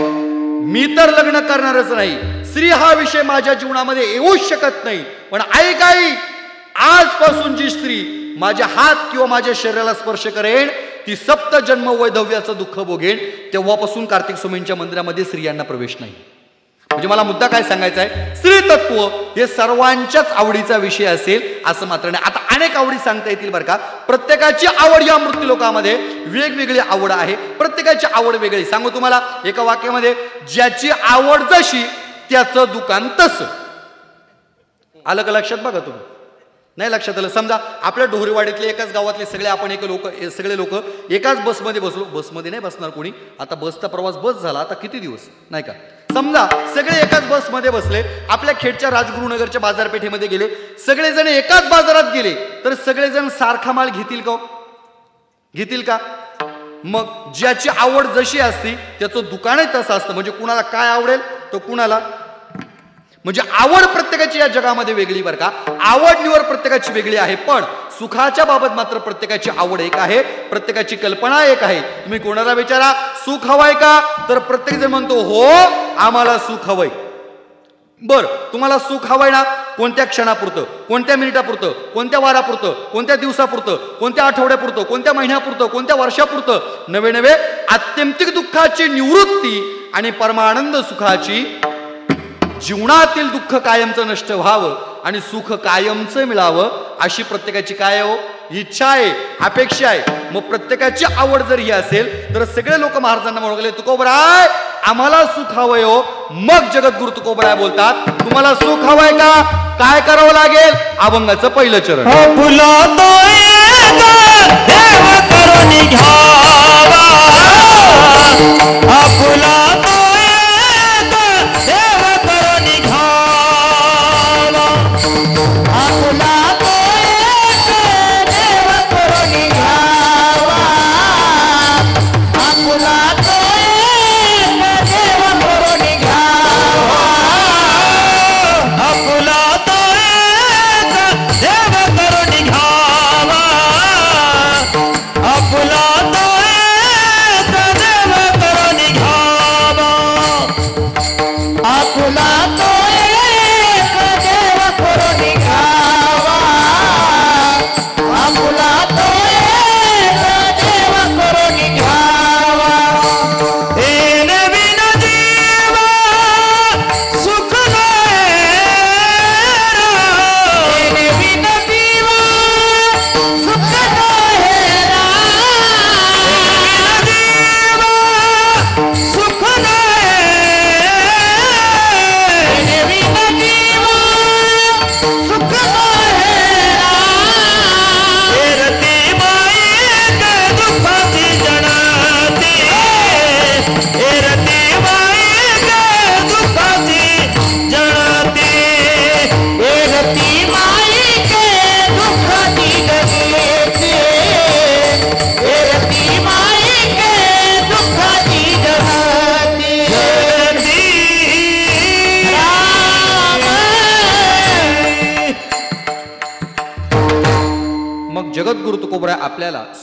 मी तर लग्न करणारच नाही. स्त्री हा विषय माझ्या जीवनामध्ये येऊच शकत नाही. पण ऐक आई आजपासून जी स्त्री माझ्या हात किंवा माझ्या शरीराला स्पर्श करेन ती सप्त जन्म वैधव्याचं दुःख भोगेन तेव्हापासून कार्तिक स्वामींच्या मंदिरामध्ये स्त्रियांना प्रवेश नाही. म्हणजे मला मुद्दा काय सांगायचा आहे? स्त्री तत्व हे सर्वांच्याच आवडीचा विषय असेल असं मात्र नाही. आता अनेक आवडी सांगता येतील बरं का. प्रत्येकाची आवड या मृत्यू लोकामध्ये वेगवेगळी आवड आहे. प्रत्येकाची आवड वेगळी. सांगू तुम्हाला एका वाक्यामध्ये ज्याची आवड जशी त्याचं दुकान तसं. आलं का लक्षात? बघा तुम्ही. नाही लक्षात आलं. समजा आपल्या ढोरेवाडीतले एकाच गावातले सगळे आपण एक लोक सगळे लोक एकाच बसमध्ये बसलो बसमध्ये नाही बसणार कोणी. आता बसचा प्रवास बस झाला आता किती दिवस? नाही का? समजा सगळे एकाच बसमध्ये बसले आपल्या खेडच्या राजगुरुनगरच्या बाजारपेठेमध्ये गेले सगळेजण एकाच बाजारात गेले तर सगळेजण सारखा माल घेतील का हो? घेतील का? मग ज्याची आवड जशी असते त्याचं दुकानही तसं असतं. म्हणजे कुणाला काय आवडेल तर कुणाला म्हणजे आवड प्रत्येकाची या जगामध्ये वेगळी बरं का? आवड निवड प्रत्येकाची वेगळी आहे पण सुखाच्या बाबत मात्र प्रत्येकाची आवड एक आहे प्रत्येकाची कल्पना एक आहे. तुम्ही कोणाला विचारा सुख हवंय का? तर प्रत्येक जण म्हणतो हो आम्हाला सुख हवंय. बर तुम्हाला सुख हवंय ना? कोणत्या क्षणापुरतं? कोणत्या मिनिटापुरतं? कोणत्या वारापुरतं? कोणत्या दिवसापुरतं? कोणत्या आठवड्यापुरतं? कोणत्या महिन्यापुरतं? कोणत्या वर्षापुरतं? नवे नवे आत्यंतिक दुःखाची निवृत्ती आणि परमानंद सुखाची जीवनातील दुःख कायमचं नष्ट व्हावं आणि सुख कायमचं मिळावं अशी प्रत्येकाची काय हो? इच्छा आहे अपेक्षा आहे. मग प्रत्येकाची आवड जर ही असेल तर सगळे लोक महाराजांना म्हणले तुकोबराय आम्हाला सुख हवंय हो. मग जगद्गुरु तुकोबराय बोलतात तुम्हाला सुख हवंय का? काय करावं लागेल? अभंगाचं पहिलं चरण. फुला देव घ्यावा.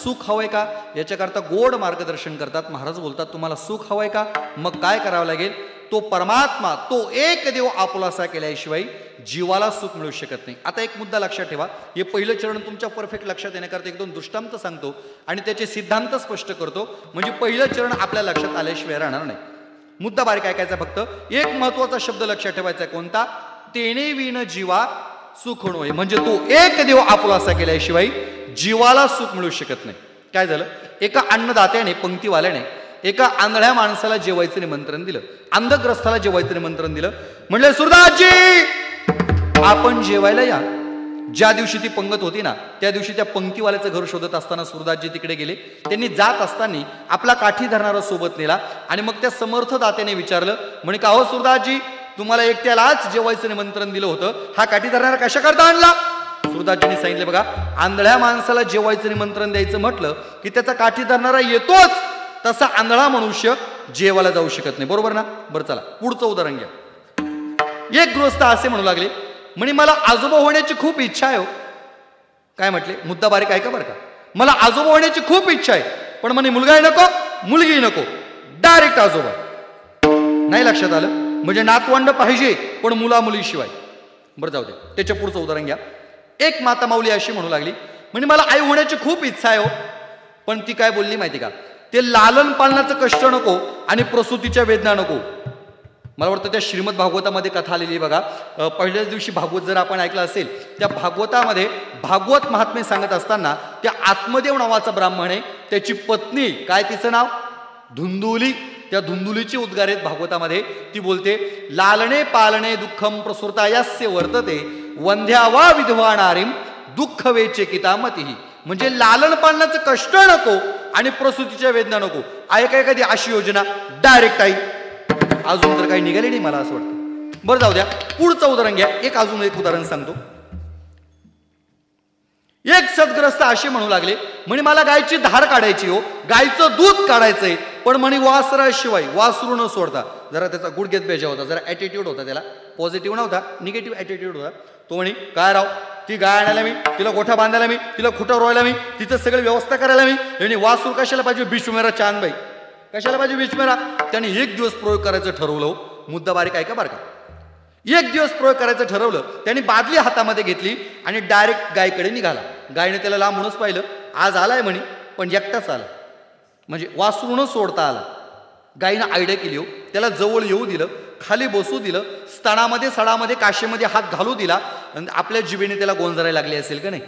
सुख हवंय का? याच्याकरता गोड मार्गदर्शन करतात. महाराज बोलतात तुम्हाला सुख हवंय का? मग काय करावं लागेल? तो परमात्मा तो एक देव आपुलासा केल्याशिवाय जीवाला सुख मिळू शकत नाही. आता एक मुद्दा लक्षात ठेवा. हे पहिलं चरण तुमच्या परफेक्ट लक्षात येण्याकरता एक दोन दृष्टांत सांगतो आणि त्याचे सिद्धांत स्पष्ट करतो. म्हणजे पहिलं चरण आपल्या लक्षात आल्याशिवाय राहणार नाही. मुद्दा बारीक ऐकायचा फक्त. एक महत्त्वाचा शब्द लक्षात ठेवायचा आहे कोणता? तेने विण जीवा सुख होय म्हणजे तो एक देव आपुलासा केल्याशिवाय जीवाला सुख मिळू शकत नाही. काय झालं? एका अन्नदात्याने पंक्तीवाल्याने एका आंधळ्या माणसाला जेवायचं निमंत्रण दिलं. अंधग्रस्ताला जेवायचं निमंत्रण दिलं. म्हणले सुरदासजी आपण जेवायला या. ज्या दिवशी ती पंगत होती ना त्या दिवशी त्या पंक्तीवाल्याचं घर शोधत असताना सुरदासजी तिकडे गेले. त्यांनी जात असताना आपला काठी धरणारा सोबत नेला आणि मग त्या समर्थ दात्याने विचारलं म्हणे का हो सुरदासजी तुम्हाला एकट्यालाच जेवायचं निमंत्रण दिलं होतं. हा काठी धरणारा कशा करता आणला? सुरदाजींनी सांगितले बघा आंधळ्या माणसाला जेवायचं निमंत्रण द्यायचं म्हटलं की त्याचा काठी धरणारा येतोच. तसा आंधळा मनुष्य जेवायला जाऊ शकत नाही. बरोबर ना? बरं चला पुढचं उदाहरण घ्या. एक गृहस्थ असे म्हणू लागले म्हणे मला आजोबा होण्याची खूप इच्छा आहे हो. काय म्हटले? मुद्दा बारीक आहे का बरं का? मला आजोबा होण्याची खूप इच्छा आहे पण म्हणे मुलगाही नको मुलगी नको डायरेक्ट आजोबा. नाही लक्षात आलं? म्हणजे नातवंड पाहिजे पण मुलामुलीशिवाय बरं जाऊ दे त्याच्या पुढचं उदाहरण घ्या. एक माता माऊली अशी म्हणू लागली म्हणजे मला आई होण्याची खूप इच्छा आहे हो पण ती काय बोलली माहिती का? ते लालन पालनाचं कष्ट नको आणि प्रसूतीच्या वेदना नको. मला वाटतं त्या श्रीमद भागवतामध्ये कथा आलेली आहे बघा. पहिल्याच दिवशी भागवत जर आपण ऐकलं असेल त्या भागवतामध्ये भागवत महात्मे सांगत असताना त्या आत्मदेव नावाचा ब्राह्मण आहे त्याची पत्नी काय तिचं नाव? धुंदुली. त्या धुंदुलीची उद्गार आहेत भागवतामध्ये. ती बोलते लालणे पालणे दुःखम प्रसुतायास्य वर्तते वंध्या वा विधवा नारीम दुःख वेचे कितामतीही म्हणजे लालन पालनाचं कष्ट नको आणि प्रसूतीच्या वेदना नको. ऐका एखादी कधी अशी योजना डायरेक्ट आई. अजून तर काही निघाली नाही मला असं वाटतं. बरं जाऊ द्या पुढचं उदाहरण घ्या. एक अजून एक उदाहरण सांगतो. एक सदग्रस्त असे म्हणू लागले म्हणे मला गायची धार काढायची हो गायचं दूध काढायचंय. पण म्हणे वासराशिवाय वासरू न सोडता. जरा त्याचा गुडघेत बेजा होता जरा ॲटिट्यूड होता त्याला. पॉझिटिव्ह नव्हता निगेटिव्ह ॲटिट्यूड होता. तो म्हणे काय राव ती गाय आणायला मी तिला गोठा बांधायला मी तिला खुटा रोवायला मी तिचं सगळी व्यवस्था करायला मी. आणि वासरू कशाला पाहिजे? बिश्वमेरा चांदबाई. कशाला पाहिजे बिश्वमेरा त्याने एक दिवस प्रयोग करायचं ठरवलं हो. मुद्दा बारीक आहे का बारका एक दिवस प्रयोग करायचं ठरवलं त्याने बादली हातामध्ये घेतली आणि डायरेक्ट गायकडे निघाला. गायने त्याला लांबूनच पाहिलं. आज आलाय म्हणे पण एकटाच आला. म्हणजे वासरून सोडता आला. गायीनं आयडिया केली हो. त्याला जवळ येऊ दिलं खाली बसू दिलं स्तनामध्ये सडामध्ये काशेमध्ये हात घालू दिला आणि आपल्या जिबेने त्याला गोंजरायला लागली असेल का नाही?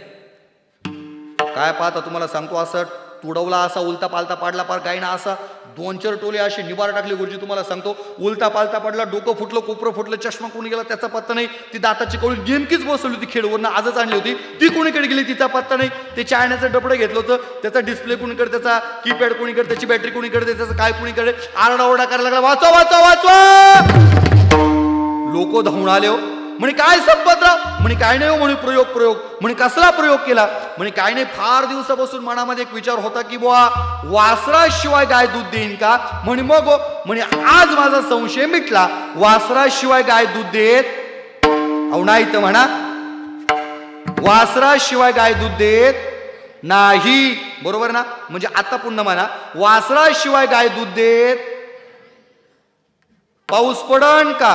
काय पाहता तुम्हाला सांगतो असं तुडवला असा उलता पालता पाडला पार गायना असा दोन चार टोले असे निबार टाकले गुरुजी तुम्हाला सांगतो. उलता पालता पडला डोकं फुटलं कोपरं फुटलं चष्मा कोणी गेला त्याचा पत्ता नाही. ती दाताची कवळी नेमकीच बसवली होती खेळवरनं आजच आणली होती. ती कोणीकडे गेली तिचा पत्ता नाही. ते चायण्याचं डबडं घेतलं होतं. त्याचा डिस्प्ले कोणीकडे त्याचा कीपॅड कोणीकडे त्याची बॅटरी कोणीकडे त्याचं काय कोणीकडे आरडाओरडा करायला लागला. वाचवा वाचवा वाचवा! लोक धावून आले हो. म्हणे काय संपतराव म्हणे काय नाही हो म्हणे प्रयोग प्रयोग. म्हणे कसला प्रयोग केला? म्हणे काय नाही फार दिवसापासून मनामध्ये एक विचार होता की बुवा वासराशिवाय गाय दूध देईन का? म्हणे मग हो, म्हणे आज माझा संशय मिटला वासराशिवाय गाय दूध देत अहो नाही तर म्हणा वासराशिवाय गाय दूध देत नाही. बरोबर ना? म्हणजे आता पुन्हा म्हणा वासराशिवाय गाय दूध देत पाऊस पडन का?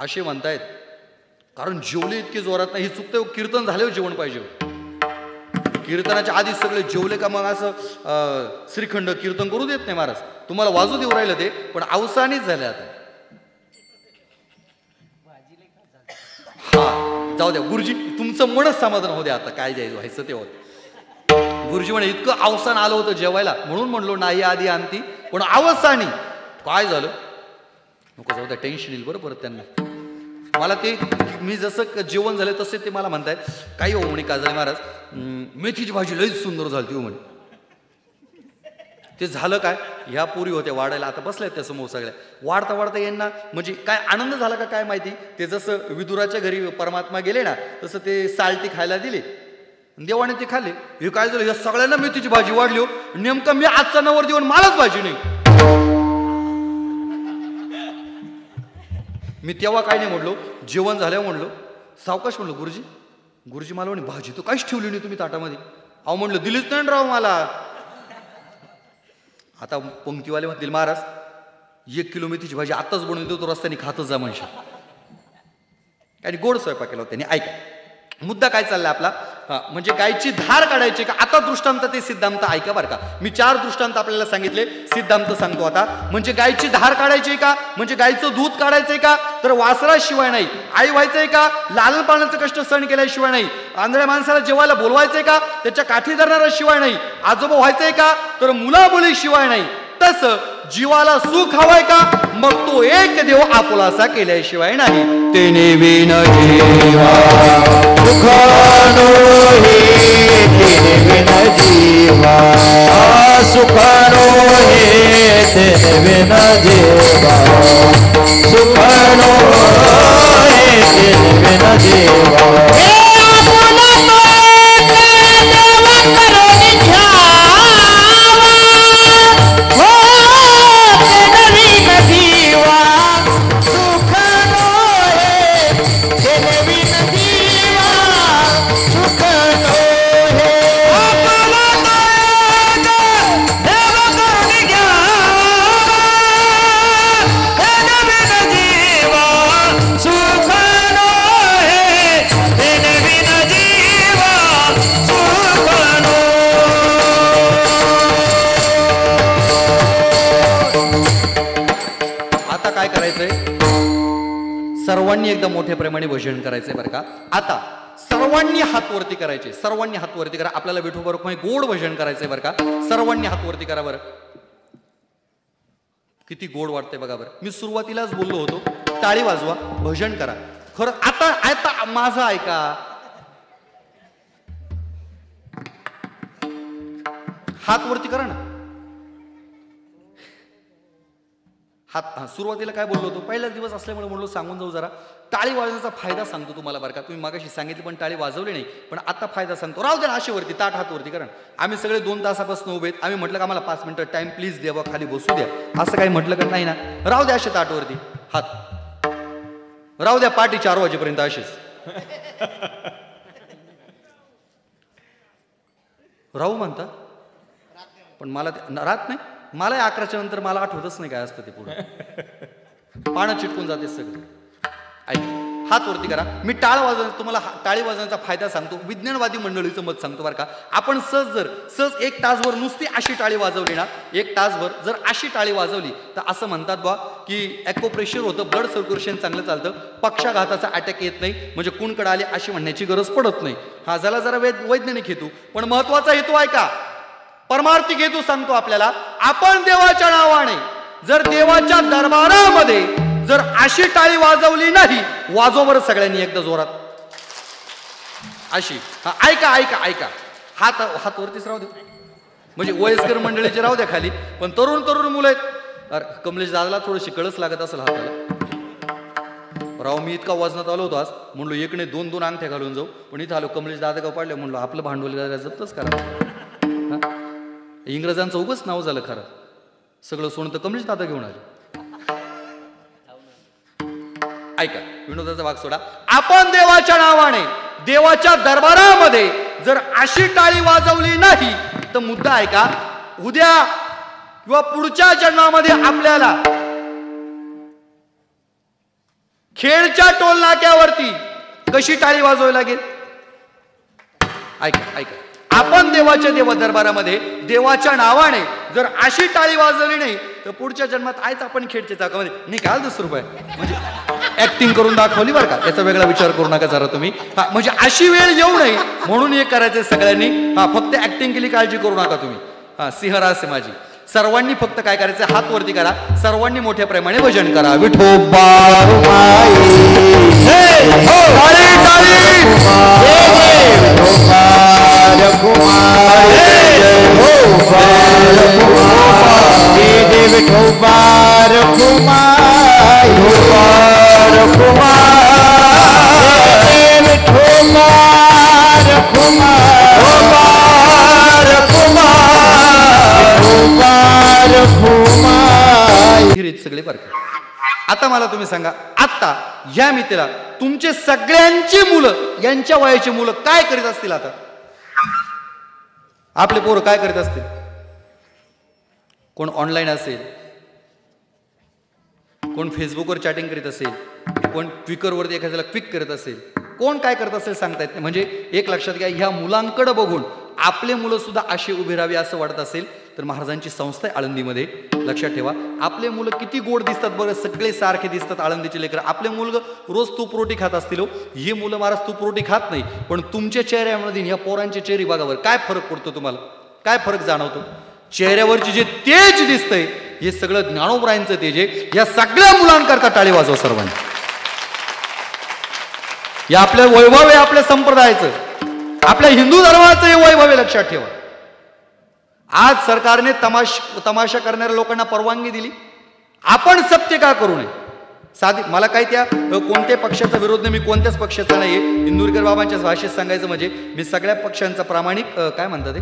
असे म्हणतायत कारण जेवले इतके जोरात नाही चुकते कीर्तन झाल्यावर जेवण पाहिजे. कीर्तनाच्या आधीच सगळे जेवले का मग असं श्रीखंड कीर्तन करू देत नाही महाराज. तुम्हाला वाजू देऊ राहिलं ते पण अवसानीच झाले आता. हा जाऊ द्या गुरुजी तुमचं मनच समाधान होऊ द्या आता काय जायचं व्हायचं ते होत. गुरुजी म्हणे इतकं अवसान आलं होतं जेवायला. म्हणून म्हणलो नाही आधी आणती. पण अवसानी काय झालं? नको जाऊ द्या टेन्शन येईल बरं परत त्यांना. मला ते मी जसं जेवण झालं तसे ते मला म्हणतायत. काही हो? म्हणे काजळे महाराज. मेथीची भाजी लईच सुंदर झाली ती हो, म्हणे. ते झालं काय? ह्या पुरी होत्या वाढायला. आता बसल्यात त्या समोर सगळ्या. वाढता वाढता यांना म्हणजे काय आनंद झाला का काय माहिती? ते जसं विदुराच्या घरी परमात्मा गेले ना तसं ते साल्टी खायला दिले. देवाने ते खाल्ले. हे काय झालं? या सगळ्यांना मेथीची भाजी वाढली हो. नेमकं मी आजचा नवर देऊन मलाच भाजी नाही. मी तेव्हा काय नाही म्हणलो जेवण झाल्यावर म्हणलो सावकाश म्हणलो गुरुजी गुरुजी मला म्हणे भाजी तर काहीच ठेवली नाही तुम्ही ताटामध्ये. अहो म्हणलं दिलीच नाही राव मला. आता पंक्तीवाले म्हणतील महाराज एक किलो मेथीची भाजी आत्ताच बनवून देतो तो रस्त्याने खातच जा म्हणशा. आणि गोड स्वयंपाक केला होता त्यांनी. ऐका. मुद्दा काय चाललाय आपला? हा, म्हणजे गायची धार काढायची का? आता दृष्टांत ते सिद्धांत ऐका बरं का. मी चार दृष्टांत आपल्याला सांगितले सिद्धांत सांगतो आता. म्हणजे गायची धार काढायची का? म्हणजे गायचं दूध काढायचंय का? तर वासराशिवाय नाही. आई व्हायचंय का? लालन पाण्याचं कष्ट सहन केल्याशिवाय नाही. आंधळ्या माणसाला जेवायला बोलवायचंय का? त्याच्या काठी धरणाऱ्याशिवाय नाही. आजोबा व्हायचंय का? तर मुलामुलीशिवाय नाही. तस जीवाला सुख हवाय का? मग तो एक देव आपुलासा केल्याशिवाय नाही. तेने विन जीवा सुखानो हे तेने विन जीवा. सुखानो हे तेने विन जीवा. सुखानो हे तेने विन जीवा. करो एकदा मोठ्या प्रमाणे भजन करायचंय बरं का. आता सर्वांनी हात वरती करायचे. सर्वांनी हात वरती करा. आपल्याला विठू बरोबर गोड भजन करायचंय बरं का. सर्वांनी हात वरती करा बरं. किती गोड वाटतंय बघा बरं. मी सुरुवातीलाच बोललो होतो टाळी वाजवा भजन करा. खरं आता आता माझं ऐका. हात वरती करा ना. हात हा सुरुवातीला काय बोललो होतो? पहिलाच दिवस असल्यामुळे म्हणलो सांगून जाऊ जरा. टाळी वाजवण्याचा फायदा सांगतो तुम्हाला बरं का. तुम्ही मागाशी सांगितली पण टाळी वाजवली नाही. पण आता फायदा सांगतो. राहू द्या आशेवरती ताट हातवरती कारण आम्ही सगळे दोन तासापासून उभे आहेत. आम्ही म्हटलं का आम्हाला पाच मिनिटं टाइम प्लीज द्या बा खाली बसू द्या. असं काही म्हटलं का नाही ना. राहू द्या असे ताटवरती. हात. राहू द्या पाठी चार वाजेपर्यंत असेच. राहू म्हणता. पण मला राहत नाही. मला अकराच्या नंतर मला आठवतच नाही काय असतं ते पुढे. पानं चिटकून जाते सगळं. ऐक हात वरती करा. मी टाळ वाजव तुम्हाला टाळी वाजवण्याचा फायदा सांगतो. विज्ञानवादी मंडळीचं मत सांगतो बरं का. आपण सहज जर सहज एक तासभर नुसती अशी टाळी वाजवली ना एक तासभर जर अशी टाळी वाजवली तर असं म्हणतात बा की ॲको होतं ब्लड सर्क्युलेशन चांगलं चालतं पक्षाघाताचा अटॅक येत नाही म्हणजे कुणकडे आले अशी म्हणण्याची गरज पडत नाही. हा झाला जरा वैद वैज्ञानिक हेतू. पण महत्त्वाचा हेतू आहे का? परमार्थिक हेतू सांगतो आपल्याला आपण देवाच्या नावाने जर देवाच्या दरबारामध्ये जर अशी टाळी वाजवली नाही वाजव बरं सगळ्यांनी एकदा जोरात. अशी. हा ऐका ऐका ऐका. हात हात वरतीच राहू दे. म्हणजे वयस्कर मंडळीचे राहू द्या खाली. पण तरुण तरुण मुलं आहेत. अरे कमलेश दादाला थोडीशी कळच लागत असेल हाताला. राव मी इतका वजनात आलो होतो आज. म्हणलो एकने दोन दोन अंगठ्या घालून जाऊ. पण इथं आलो कमलेश दादा का पाडले म्हणलो आपलं भांडवल जप्तच करा. इंग्रजांचं उगच नाव झालं खरं. सगळं सोनं तर कमलेश दादा घेऊन आले. ऐका विनोदाचा भाग सोडा. आपण देवाच्या नावाने देवाच्या दरबारामध्ये जर अशी टाळी वाजवली नाही तर मुद्दा ऐका उद्या किंवा पुढच्या जन्मामध्ये आपल्याला खेडच्या टोल नाक्यावरती कशी टाळी वाजवावी लागेल? ऐका ऐका. आपण देवाच्या देव दरबारामध्ये देवाच्या नावाने जर अशी टाळी वाजवली नाही तर पुढच्या जन्मात आहेच आपण खेडच्या चाकामध्ये निकाल दुसरं रुपये. म्हणजे ऍक्टिंग करून दाखवली बरं का. याचा वेगळा विचार करू नका जरा तुम्ही. हा म्हणजे अशी वेळ येऊ नये म्हणून हे करायचं सगळ्यांनी. हा फक्त ऍक्टिंग केली काळजी करू नका तुम्ही. हा सिंहरास माझी. सर्वांनी फक्त काय करायचं? हात वरती करा. सर्वांनी मोठ्या प्रेमाने भजन करा. विठोबा टाळी, टाळी. विठोबार कुमार विठोबार कुमार। विठोबार कुमार कुमार। कुमार हिरीत सगळे बरं आता मला तुम्ही सांगा आत्ता या मितीला तुमचे सगळ्यांची मुलं यांच्या वयाची मुलं काय करीत असतील आता? आपले पोरं काय करीत असतील? कोण ऑनलाईन असेल कोण फेसबुकवर चॅटिंग करीत असेल कोण ट्विकरवरती एखाद्याला क्विक करत असेल कोण काय करत असेल सांगता येत नाही. म्हणजे एक लक्षात घ्या ह्या मुलांकडे बघून आपले मुलं सुद्धा असे उभे राहावे असं वाटत असेल तर महाराजांची संस्था आहे आळंदीमध्ये. लक्षात ठेवा आपले मुलं किती गोड दिसतात बरं सगळे सारखे दिसतात आळंदीचे लेकर. आपले मुलगं रोज तूप रोटी खात असतील हो. ही मुलं महाराज तूप रोटी खात नाही पण तुमच्या चेहऱ्यामध्ये या पोरांचे चेहरे भागावर काय फरक पडतो तुम्हाला? काय फरक जाणवतो? चेहऱ्यावरचे जे तेज दिसतंय हे सगळं ज्ञानोबरायांचं तेज आहे. या सगळ्या मुलांकरता टाळी वाजव सर्वांनी. हे आपलं वैभव आहे आपल्या संप्रदायाचं आपल्या हिंदू धर्माचं हे वैभव आहे लक्षात ठेवा. आज सरकारने तमाश तमाशा करणाऱ्या लोकांना परवानगी दिली. आपण सत्य का करू नये? साधी मला काही त्या कोणत्या पक्षाचा विरोध नाही मी कोणत्याच पक्षाचा नाही इंदुरकर बाबांच्या भाषेत सांगायचं म्हणजे मी सगळ्या पक्षांचा प्रामाणिक काय म्हणतात ते?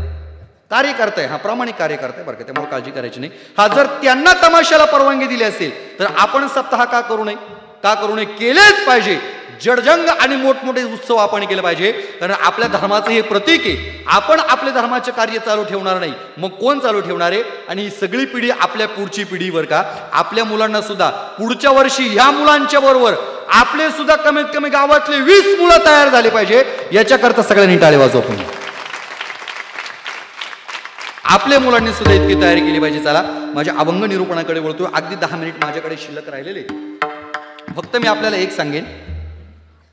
कार्यकर्ता आहे हा प्रामाणिक कार्यकर्ता आहे बरं का त्यामुळे काळजी करायची नाही. हा जर त्यांना तमाशाला परवानगी दिली असेल तर आपण सप्ताह का करू नये? का करू नये? केलेच पाहिजे. जडजंग आणि मोठमोठे उत्सव आपण केले पाहिजे. कारण आपल्या धर्माचं हे प्रतीक आहे. आपण आपल्या धर्माचे कार्य चालू ठेवणार नाही. मग कोण चालू ठेवणार आहे? आणि ही सगळी पिढी आपल्या पुढची पिढीवर का? आपल्या मुलांना सुद्धा. पुढच्या वर्षी ह्या मुलांच्या बरोबर आपले सुद्धा कमीत कमी गावातले वीस मुलं तयार झाले पाहिजे. याच्याकरता सगळ्यांनी टाळे वाजवा आपण आपल्या मुलांनी सुद्धा इतकी तयारी केली पाहिजे. चला माझ्या अभंग निरूपणाकडे वळतो अगदी दहा मिनिट माझ्याकडे शिल्लक राहिलेले. फक्त मी आपल्याला एक सांगेन.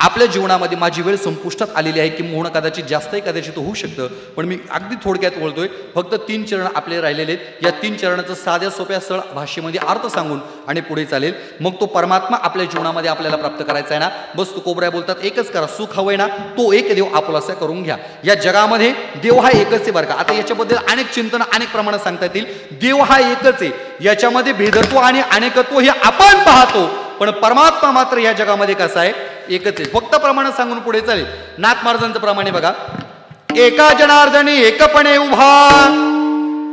आपल्या जीवनामध्ये माझी वेळ संपुष्टात आलेली आहे की किंवा कदाचित जास्तही कदाचित होऊ शकतं. पण मी अगदी थोडक्यात बोलतोय फक्त तीन चरण आपले राहिलेले आहेत. या तीन चरणाचं साध्या सोप्या सळ भाषेमध्ये अर्थ सांगून आणि पुढे चालेल. मग तो परमात्मा आपल्या जीवनामध्ये आपल्याला प्राप्त करायचा आहे ना? बस तू कोबऱ्या बोलतात एकच करा सुख हवंय ना? तो एक देव आपलासा करून घ्या. या जगामध्ये देव हा एकच आहे बरं का? आता याच्याबद्दल अनेक चिंतन अनेक प्रमाणात सांगता येतील. देव हा एकच आहे. याच्यामध्ये भेदत्व आणि अनेकत्व हे आपण पाहतो. पण परमात्मा मात्र या जगामध्ये कसा आहे? एकच आहे. फक्त प्रमाण सांगून पुढे चालेल. नाथ महाराजांचं प्रमाणे बघा. एका जनार्दनी एकपणे उभा.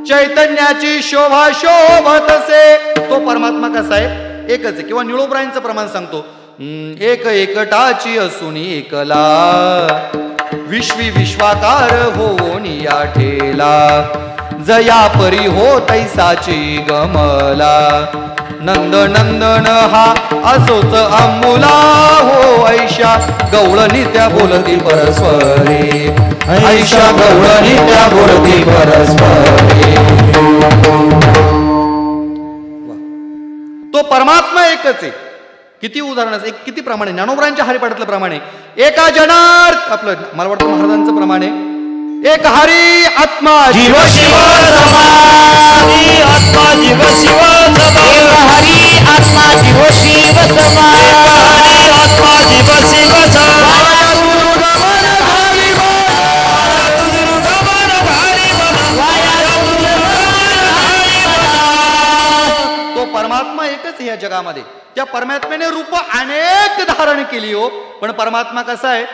चैतन्याची शोभा शोभतसे तो परमात्मा कसा आहे? एकच आहे. किंवा निळोबरायांचं प्रमाण सांगतो. एक एकटाची असून एकला. विश्वी विश्वाकार होऊन या ठेला. जया परी हो तैसाची गमला. नंद नंदन हा असोच अमुला हो ऐशा गवळणी त्या बोलती परस्परे. ऐशा गवळणी त्या बोलती परस्परे. तो परमात्मा एकच आहे. किती उदाहरण एक किती प्रमाणे ज्ञानोबरांच्या हरिपाठातलं प्रमाणे. एका जनार्थ आपलं मला वाटतं महाराजांचं प्रमाणे. एक हरी आत्मा जीव शिव समाधी आत्मा जीव शिव समाधी. हरी आत्मा जीव शिव समाधी. आत्मा जीव शिव तो परमात्मा एकच आहे या जगामध्ये. त्या परमात्म्याने रूप अनेक धारण केली हो. पण परमात्मा कसा आहे?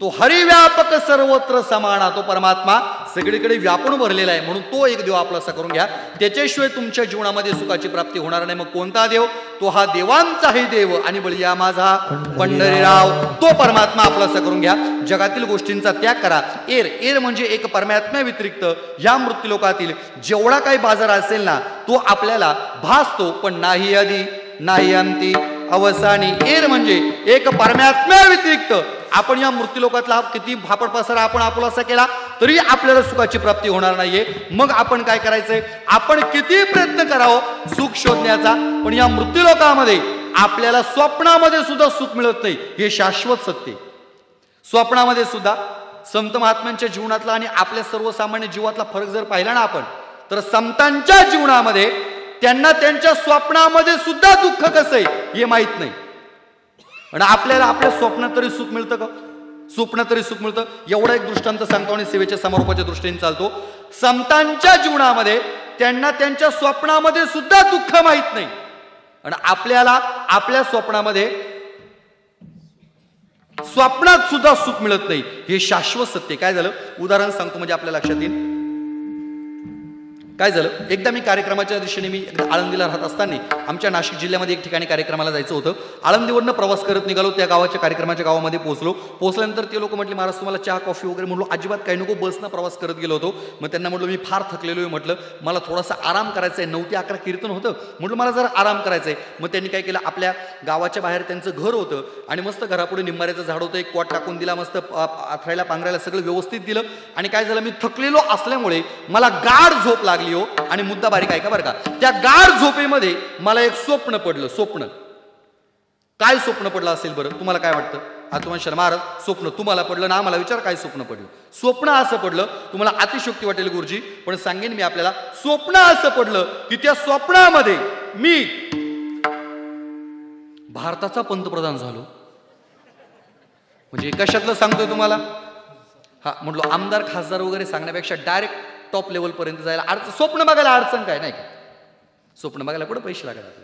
तो हरिव्यापक सर्वत्र समाना तो परमात्मा सगळीकडे व्यापून भरलेला आहे. म्हणून तो एक देव आपलासा करून घ्या. त्याच्याशिवाय तुमच्या जीवनामध्ये सुखाची प्राप्ती होणार नाही. मग कोणता देव? तो हा देवांचाही देव आणि बळीया माझा. पंढरीराव. तो परमात्मा आपलासा करून घ्या. जगातील गोष्टींचा त्याग करा. एर एर म्हणजे एक परमात्म्या व्यतिरिक्त या मृत्यूलोकातील जेवढा काही बाजार असेल ना तो आपल्याला भासतो पण नाही आधी नाही अंती अवसानी. एर म्हणजे एक परमात्म्या व्यतिरिक्त आपण या मृत्यूलोकातला किती भापड पसारा आपण आपलासा केला तरी आपल्याला सुखाची प्राप्ती होणार नाहीये. मग आपण काय करायचंय? आपण किती प्रयत्न करावं? सुख शोधण्याचा. पण या मृत्यूलोकामध्ये आपल्याला स्वप्नामध्ये सुद्धा सुख मिळत नाही. हे शाश्वत सत्य. स्वप्नामध्ये सुद्धा संत महात्म्यांच्या जीवनातला आणि आपल्या सर्वसामान्य जीवातला फरक जर पाहिला ना आपण तर संतांच्या जीवनामध्ये त्यांना त्यांच्या स्वप्नामध्ये सुद्धा दुःख कसं आहे हे माहीत नाही. आणि आपल्याला आपल्या स्वप्नात तरी सुख मिळतं का? स्वप्न तरी सुख मिळतं. एवढा एक दृष्टांत सांगतो आणि सेवेच्या समारोपाच्या दृष्टीने चालतो. संतांच्या जीवनामध्ये त्यांना त्यांच्या स्वप्नामध्ये सुद्धा दुःख माहीत नाही. आणि आपल्याला आपल्या स्वप्नामध्ये स्वप्नात सुद्धा सुख मिळत नाही. हे शाश्वत सत्य काय झालं? उदाहरण सांगतो म्हणजे आपल्या लक्षात येईल. काय झालं? एकदा मी कार्यक्रमाच्या दिशेने मी एकदा आळंदीला राहत असताना आमच्या नाशिक जिल्ह्यामध्ये एक ठिकाणी कार्यक्रमाला जायचं होतं. आळंदीवरनं प्रवास करत निघालो त्या गावाच्या कार्यक्रमाच्या गावामध्ये पोहोचलो. पोहोचल्यानंतर ते लोक म्हटले महाराज तुम्हाला चहा कॉफी वगैरे म्हणलो. अजिबात काही नको बसनं प्रवास करत गेलो होतो. मग त्यांना म्हटलं मी फार थकलेलो आहे म्हटलं. मला थोडासा आराम करायचा आहे नऊ ते अकरा कीर्तन होतं. म्हटलं मला जरा आराम करायचा आहे मग त्यांनी काय केलं आपल्या गावाच्या बाहेर त्यांचं घर होतं आणि मस्त घरापुढे निंबाऱ्याचं झाड होतं. एक कॉट टाकून दिला मस्त प- आथरायला पांघरायला सगळं व्यवस्थित दिलं. आणि काय झालं मी थकलेलो असल्यामुळे मला गाढ झोप लागली. हो आणि मुद्दा बारीक आहे का बरं का? त्या गाढ झोपेमध्ये मला एक स्वप्न पडलं स्वप्न. काय स्वप्न पडलं असेल बरं? तुम्हाला काय वाटतं? आता तुम्हाला शर्मा स्वप्न तुम्हाला पडलं ना आम्हाला विचार काय स्वप्न पडलं? स्वप्न असं पडलं तुम्हाला अतिशोक्ती वाटेल गुरुजी पण सांगेन मी आपल्याला स्वप्न असं पडलं की त्या स्वप्नामध्ये मी भारताचा पंतप्रधान झालो. म्हणजे कशातलं सांगतोय तुम्हाला? हा म्हटलो आमदार खासदार वगैरे सांगण्यापेक्षा डायरेक्ट टॉप लेवलपर्यंत जायला अडचण स्वप्न बघायला अडचण काय? नाही का? स्वप्न बघायला कुठं पैसे लागत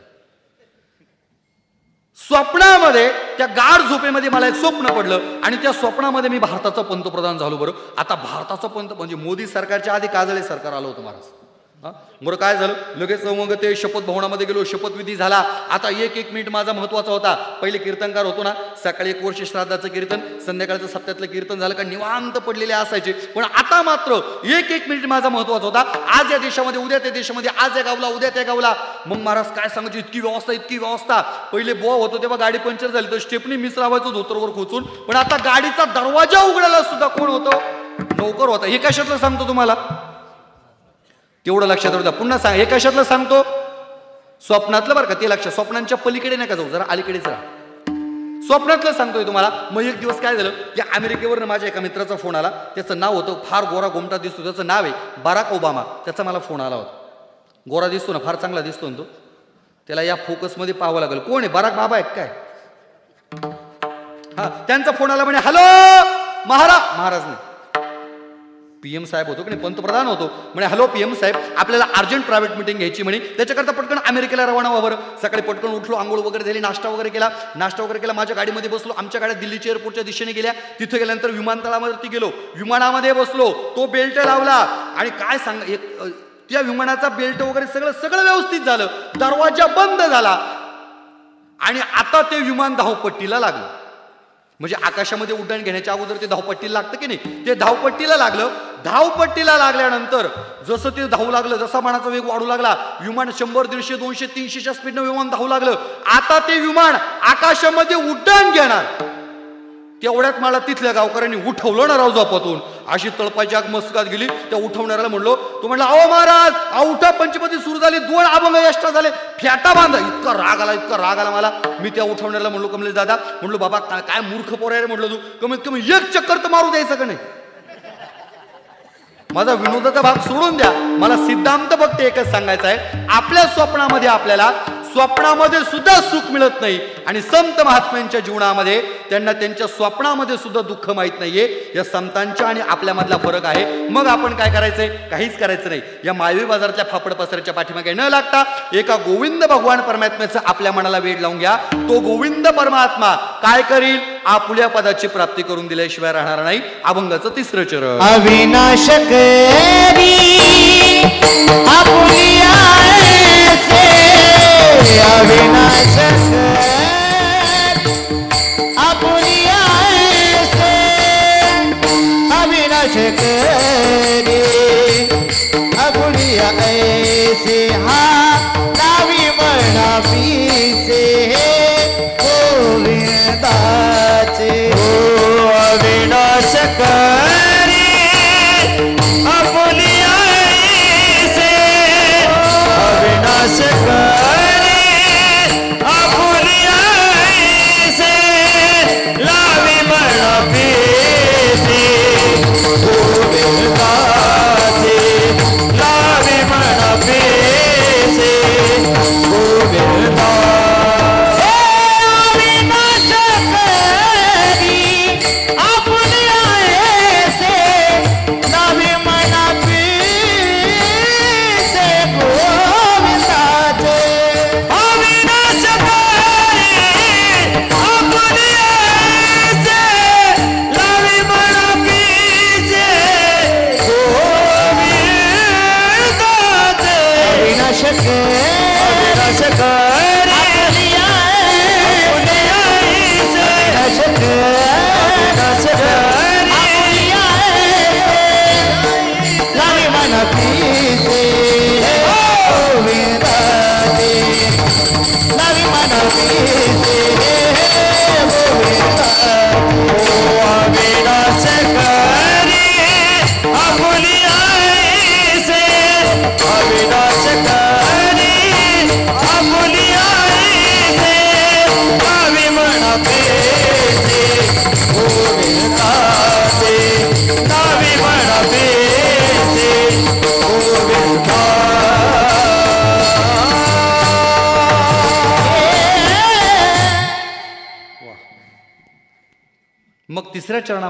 स्वप्नामध्ये त्या गाढ झोपेमध्ये मला एक स्वप्न पडलं आणि त्या स्वप्नामध्ये मी भारताचा पंतप्रधान झालो बरं. आता भारताचा पंत म्हणजे मोदी सरकारच्या आधी काजळे सरकार आलं होतं महाराज. बरं काय झालं? लगेच मग ते शपथ भवनामध्ये गेलो शपथविधी झाला. आता एक एक मिनिट माझा महत्त्वाचा होता. पहिले कीर्तनकार होतो ना सकाळी एक वर्ष श्राद्धाचं कीर्तन संध्याकाळचं सप्त्यातलं कीर्तन झालं का निवांत पडलेले असायचे. पण आता मात्र एक एक मिनिट माझा महत्त्वाचा होता. आज या देशामध्ये उद्या त्या देशामध्ये आज या गावला उद्या त्या गावला. मग महाराज काय सांगायची? इतकी व्यवस्था इतकी व्यवस्था. पहिले बो होतो तेव्हा गाडी पंक्चर झाली तर स्टेपनी मिस लावायचो धोतरवर खोचून. पण आता गाडीचा दरवाजा उघडायला सुद्धा कोण होतं? नोकर होता. हे कशातलं सांगतो तुम्हाला? तेवढं लक्षात राहू द्या. पुन्हा सांग हे कशातलं सांगतो? स्वप्नातलं बरं का ते लक्षात स्वप्नांच्या पलीकडे नका जाऊ जरा अलीकडेच राहा. स्वप्नातलं सांगतोय तुम्हाला. मग एक दिवस काय झालं की अमेरिकेवरनं माझ्या एका मित्राचा फोन आला. त्याचं नाव होतं फार गोरा गोमटा दिसतो. त्याचं नाव आहे बराक ओबामा. त्याचा मला फोन आला होता. गोरा दिसतो ना फार चांगला दिसतो ना तो. त्याला या फोकसमध्ये पाहावं लागेल. कोण आहे? बराक बाबा आहे काय? हा त्यांचा फोन आला म्हणे हॅलो महाराज महाराज नाही. पीएम साहेब होतो की नाही पंतप्रधान होतो. म्हणे हॅलो पीएम साहेब आपल्याला अर्जंट प्रायव्हेट मिटिंग घ्यायची म्हणे. त्याच्याकरता पटकन अमेरिकेला रवाना व्हावर सकाळी पटकन उठलो आंघोळ वगैरे झाली नाश्ता वगैरे केला. नाश्ता वगैरे केला माझ्या गाडीमध्ये बसलो. आमच्या गाड्या दिल्लीच्या एअरपोर्टच्या दिशेने गेल्या. तिथे गेल्यानंतर विमानतळावरती गेलो. विमानामध्ये बसलो. तो बेल्ट लावला. आणि काय सांग एक त्या विमानाचा बेल्ट वगैरे सगळं सगळं व्यवस्थित झालं. दरवाजा बंद झाला. आणि आता ते विमान धावपट्टीला लागलं. म्हणजे आकाशामध्ये उड्डाण घेण्याच्या अगोदर ते धावपट्टीला लागतं की नाही? ते धावपट्टीला लागलं. धावपट्टीला लागल्यानंतर जसं ते धावू लागलं जसा मानाचा वेग वाढू लागला विमान शंभर दीडशे दोनशे तीनशेच्या स्पीडनं विमान धावू लागलं आता ते विमान आकाशामध्ये उड्डाण घेणार. तेवढ्यात मला तिथल्या गावकऱ्यांनी उठवलं ना राऊझोपातून अशी तळपाची आग मस्कात गेली. त्या उठवणाऱ्याला म्हणलो तो म्हणला अहो महाराज अहो पंचपती सुरू झाली दोन अभंग यष्टा झाले फ्याटा बांधा. इतका राग आला इतका राग आला मला. मी त्या उठवणाऱ्याला म्हणलो कमलेश दादा म्हणलो बाबा काय काय मूर्ख पोर आहे म्हणलो तू. कमीत कमी एक चक्कर तर मारू द्यायचं का नाही? माझा विनोदाचा भाग सोडून द्या. मला सिद्धांत फक्त एकच सांगायचा आहे. आपल्या स्वप्नामध्ये आपल्याला स्वप्नामध्ये सुद्धा सुख मिळत नाही. आणि संत महात्म्यांच्या जीवनामध्ये त्यांना त्यांच्या स्वप्नामध्ये सुद्धा दुःख माहीत नाहीये. या संतांच्या आणि आपल्यामधला फरक आहे. मग आपण काय करायचंय? काहीच करायचं नाही. या माळवी बाजारातल्या फापड पसऱ्याच्या पाठीमागे न लागता एका गोविंद भगवान परमात्म्याचं आपल्या मनाला वेळ लावून घ्या. तो गोविंद परमात्मा काय करील? आपल्या पदाची प्राप्ती करून दिल्याशिवाय राहणार नाही. अभंगाचं तिसरं चरण. अविनाश करी आपुलिया ऐसे अविनाश करी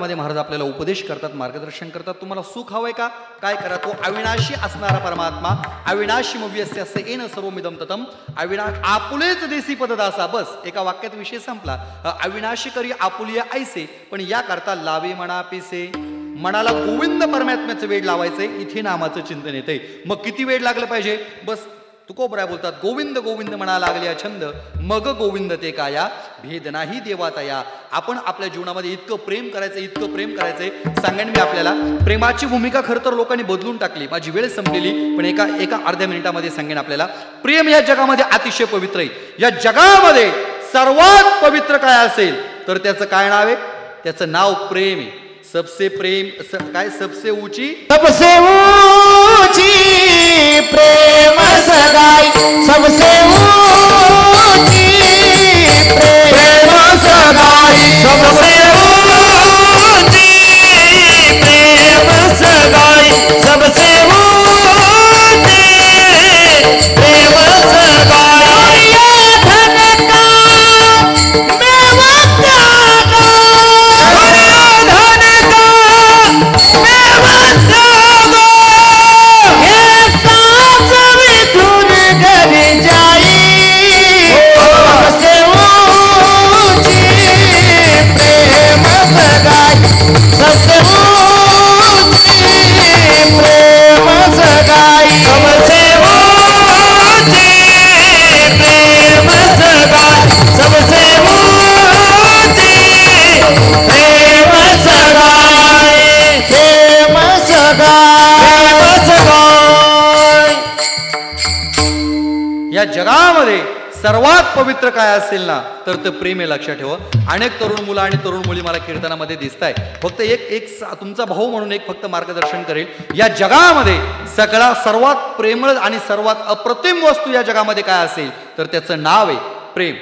तिसऱ्या महाराज आपल्याला उपदेश करतात मार्गदर्शन करतात. तुम्हाला सुख हवंय का? काय करा तो? अविनाशी असणारा परमात्मा अविनाशी मव्यस्य असे येणं सर्वमिदम ततम अविना आपुलेच देसी पददासा. बस एका वाक्यात विषय संपला. अविनाशी करी आपुलिया ऐसे पण या करता लावे म्हणा पिसे. मनाला गोविंद परमात्म्याचं वेळ लावायचंय इथे नामाचं चिंतन येते मग किती वेळ लागलं पाहिजे? बस तुकोबराय बोलतात गोविंद गोविंद म्हणा लागले छंद मग गोविंद ते काया भेद नाही देवातया आपण आपल्या जीवनामध्ये इतकं प्रेम करायचं इतकं प्रेम करायचंय सांगेन मी आपल्याला प्रेमाची भूमिका खरं तर लोकांनी बदलून टाकली. माझी वेळ संपलेली पण एका एका अर्ध्या मिनिटामध्ये सांगेन आपल्याला. प्रेम या जगामध्ये अतिशय पवित्र आहे. या जगामध्ये सर्वात पवित्र काय असेल तर त्याचं काय नाव आहे? त्याचं नाव प्रेम आहे. सबसे प्रेम स- काय सबसे ऊंची? सबसे ऊंची प्रेम सगाई। सबसे ऊंची प्रेम सगाई। सबसे सर्वात पवित्र काय असेल ना तर ते प्रेम आहे लक्षात ठेवा. अनेक तरुण मुलं आणि तरुण मुली मला कीर्तनामध्ये दिसत आहे फक्त एक एक तुमचा भाऊ म्हणून एक फक्त मार्गदर्शन करेल. या जगामध्ये सगळा सर्वात प्रेमळ आणि सर्वात अप्रतिम वस्तू या जगामध्ये काय असेल तर त्याचं नाव आहे प्रेम.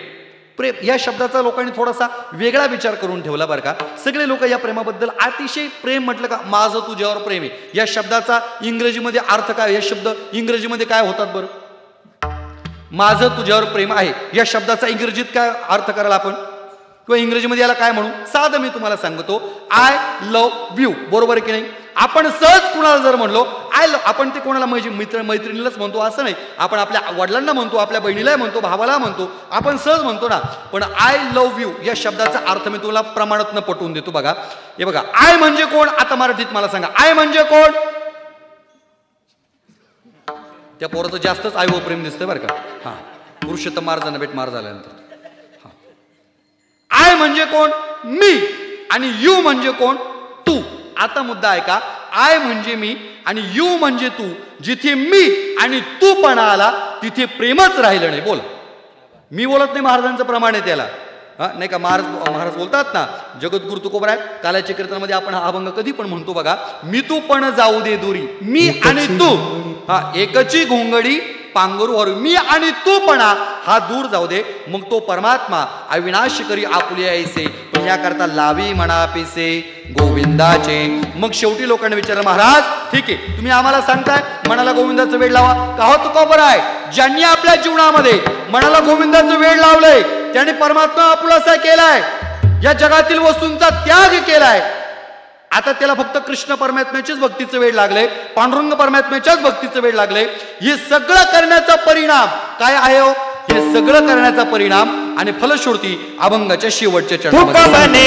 प्रेम या शब्दाचा लोकांनी थोडासा वेगळा विचार करून ठेवला बरं का. सगळे लोक या प्रेमाबद्दल अतिशय प्रेम म्हटलं का माझं तुझ्यावर प्रेम आहे. या शब्दाचा इंग्रजीमध्ये अर्थ काय? हे शब्द इंग्रजीमध्ये काय होतात बरं? माझं तुझ्यावर प्रेम आहे. या शब्दाचा इंग्रजीत काय अर्थ कराल आपण? किंवा इंग्रजीमध्ये याला काय म्हणू? साधं मी तुम्हाला सांगतो. आय लव यू बरोबर आहे की नाही? आपण सहज कुणाला जर म्हणलो आय लव आपण ते कोणाला म्हणजे मित्र मैत्रिणीलाच म्हणतो असं नाही. आपण आपल्या वडिलांना म्हणतो आपल्या बहिणीला म्हणतो भावाला म्हणतो. आपण सहज म्हणतो ना. पण आय लव यू या शब्दाचा अर्थ मी तुम्हाला प्रमाणात पटवून देतो बघा. हे बघा. आय म्हणजे कोण? आता मराठीत मला सांगा. आय म्हणजे कोण? त्या पोराचं जास्तच आई व प्रेम दिसतंय बरं का? हां. पुरुषोत्तम महाराजांना भेट मार झाल्यानंतर. हां. आय म्हणजे कोण? मी. आणि यू म्हणजे कोण? तू. आता मुद्दा आहे का? आय म्हणजे मी आणि यू म्हणजे तू. जिथे मी आणि तू पण आला तिथे प्रेमच राहिलं नाही. बोला. मी बोलत नाही महाराजांचं प्रमाण आहे त्याला. हा नाही का महाराज महाराज बोलतात ना जगद्गुरु तुकोबराय कालाच्या कीर्तनामध्ये आपण हा अभंग कधी पण म्हणतो बघा मी तू पण जाऊ दे दुरी मी आणि तू. हा एकची घोंगडी पांघरू मी आणि तू पणा हा दूर जाऊ दे. मग तो परमात्मा अविनाश करी आपुले ऐसे ह्याकरता लावी म्हणा पिसे गोविंदाचे. मग शेवटी लोकांनी विचारलं महाराज ठीक आहे तुम्ही आम्हाला सांगताय मनाला गोविंदाचं वेळ लावा. का हो तुका बरं आहे ज्यांनी आपल्या जीवनामध्ये मनाला गोविंदाचं वेळ लावलंय त्याने परमात्मा आपुलासा केलाय. या जगातील वस्तूंचा त्याग केलाय. आता त्याला फक्त कृष्ण परमात्म्याचीच भक्तीचं वेळ लागले पांडुरंग परमात्म्याच्याच भक्तीचं वेळ लागले. हे सगळं करण्याचा परिणाम काय आहे हो? हे सगळं करण्याचा परिणाम आणि फलश्रुती अभंगाच्या शेवटच्या तुक चरणामध्ये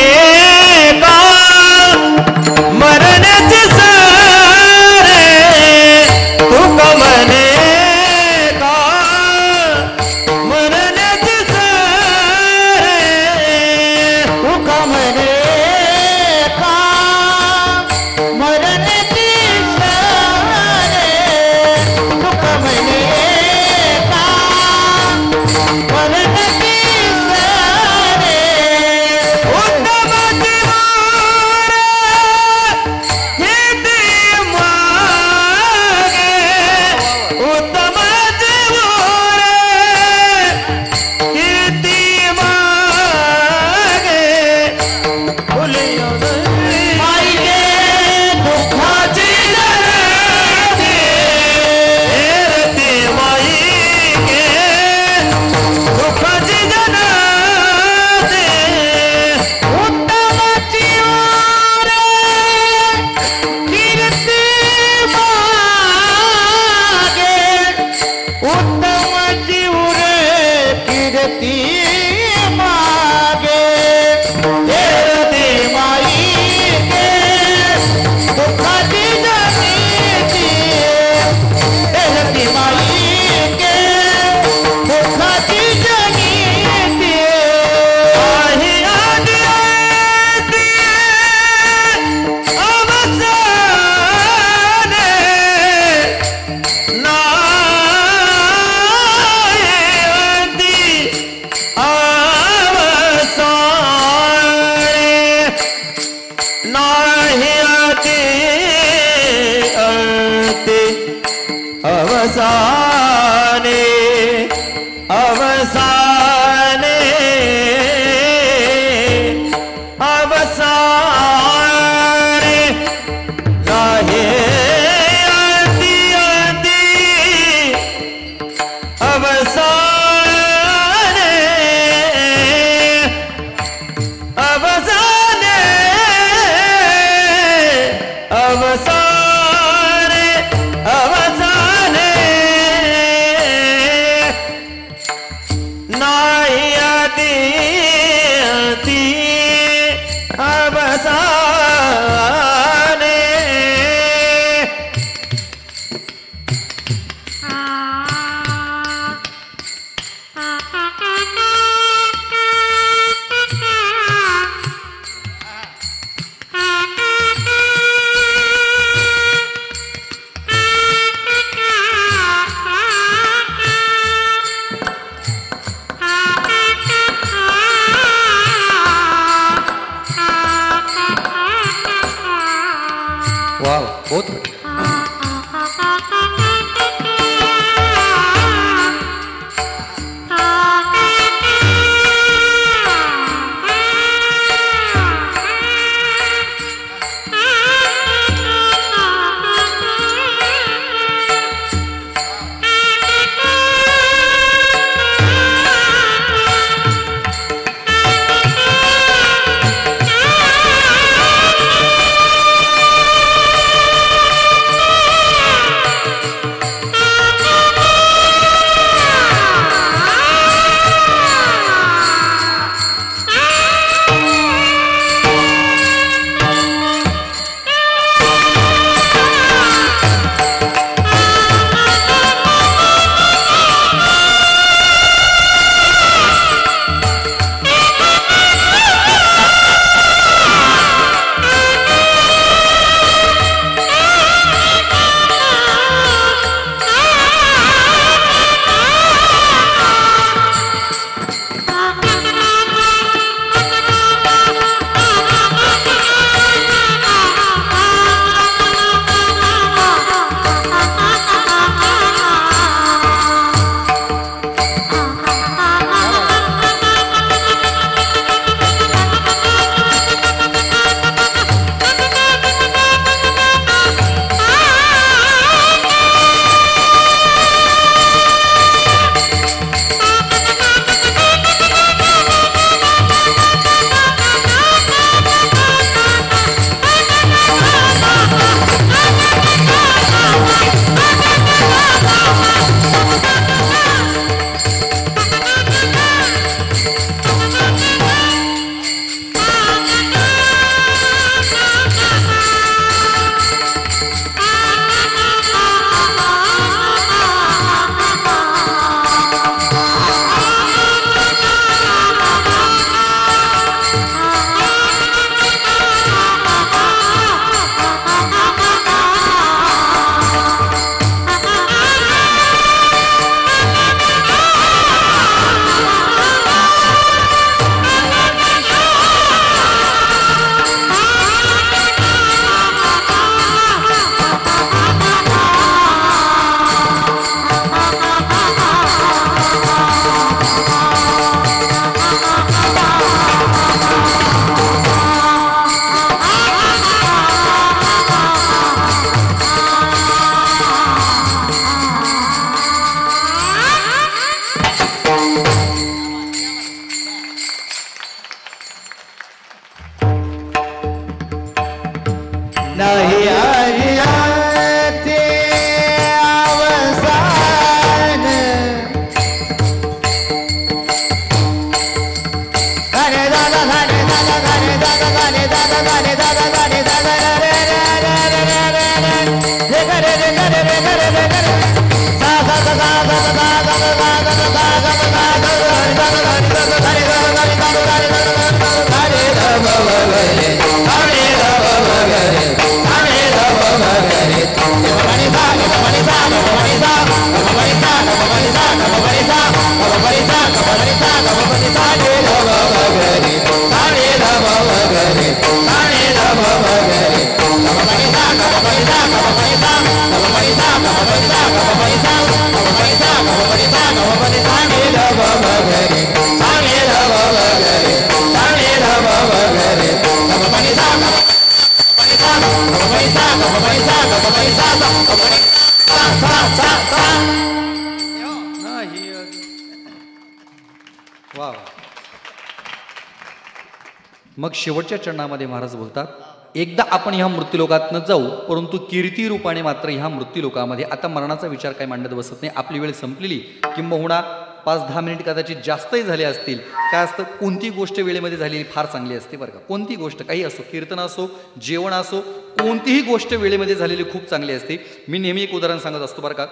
मग शेवटच्या चरणामध्ये महाराज बोलतात एकदा आपण ह्या मृत्यूलोकातनं जाऊ परंतु कीर्ती रूपाने मात्र ह्या मृत्यूलोकामध्ये आता मरणाचा विचार काय मांडत बसत नाही. आपली वेळ संपलेली. किंबहुना पाच दहा मिनिट कदाचित जास्तही झाले असतील. काय असतं कोणती गोष्ट वेळेमध्ये झालेली फार चांगली असते बरं का. कोणती गोष्ट काही असो कीर्तन असो जेवण असो कोणतीही गोष्ट वेळेमध्ये झालेली खूप चांगली असते. मी नेहमी एक उदाहरण सांगत असतो बरं का.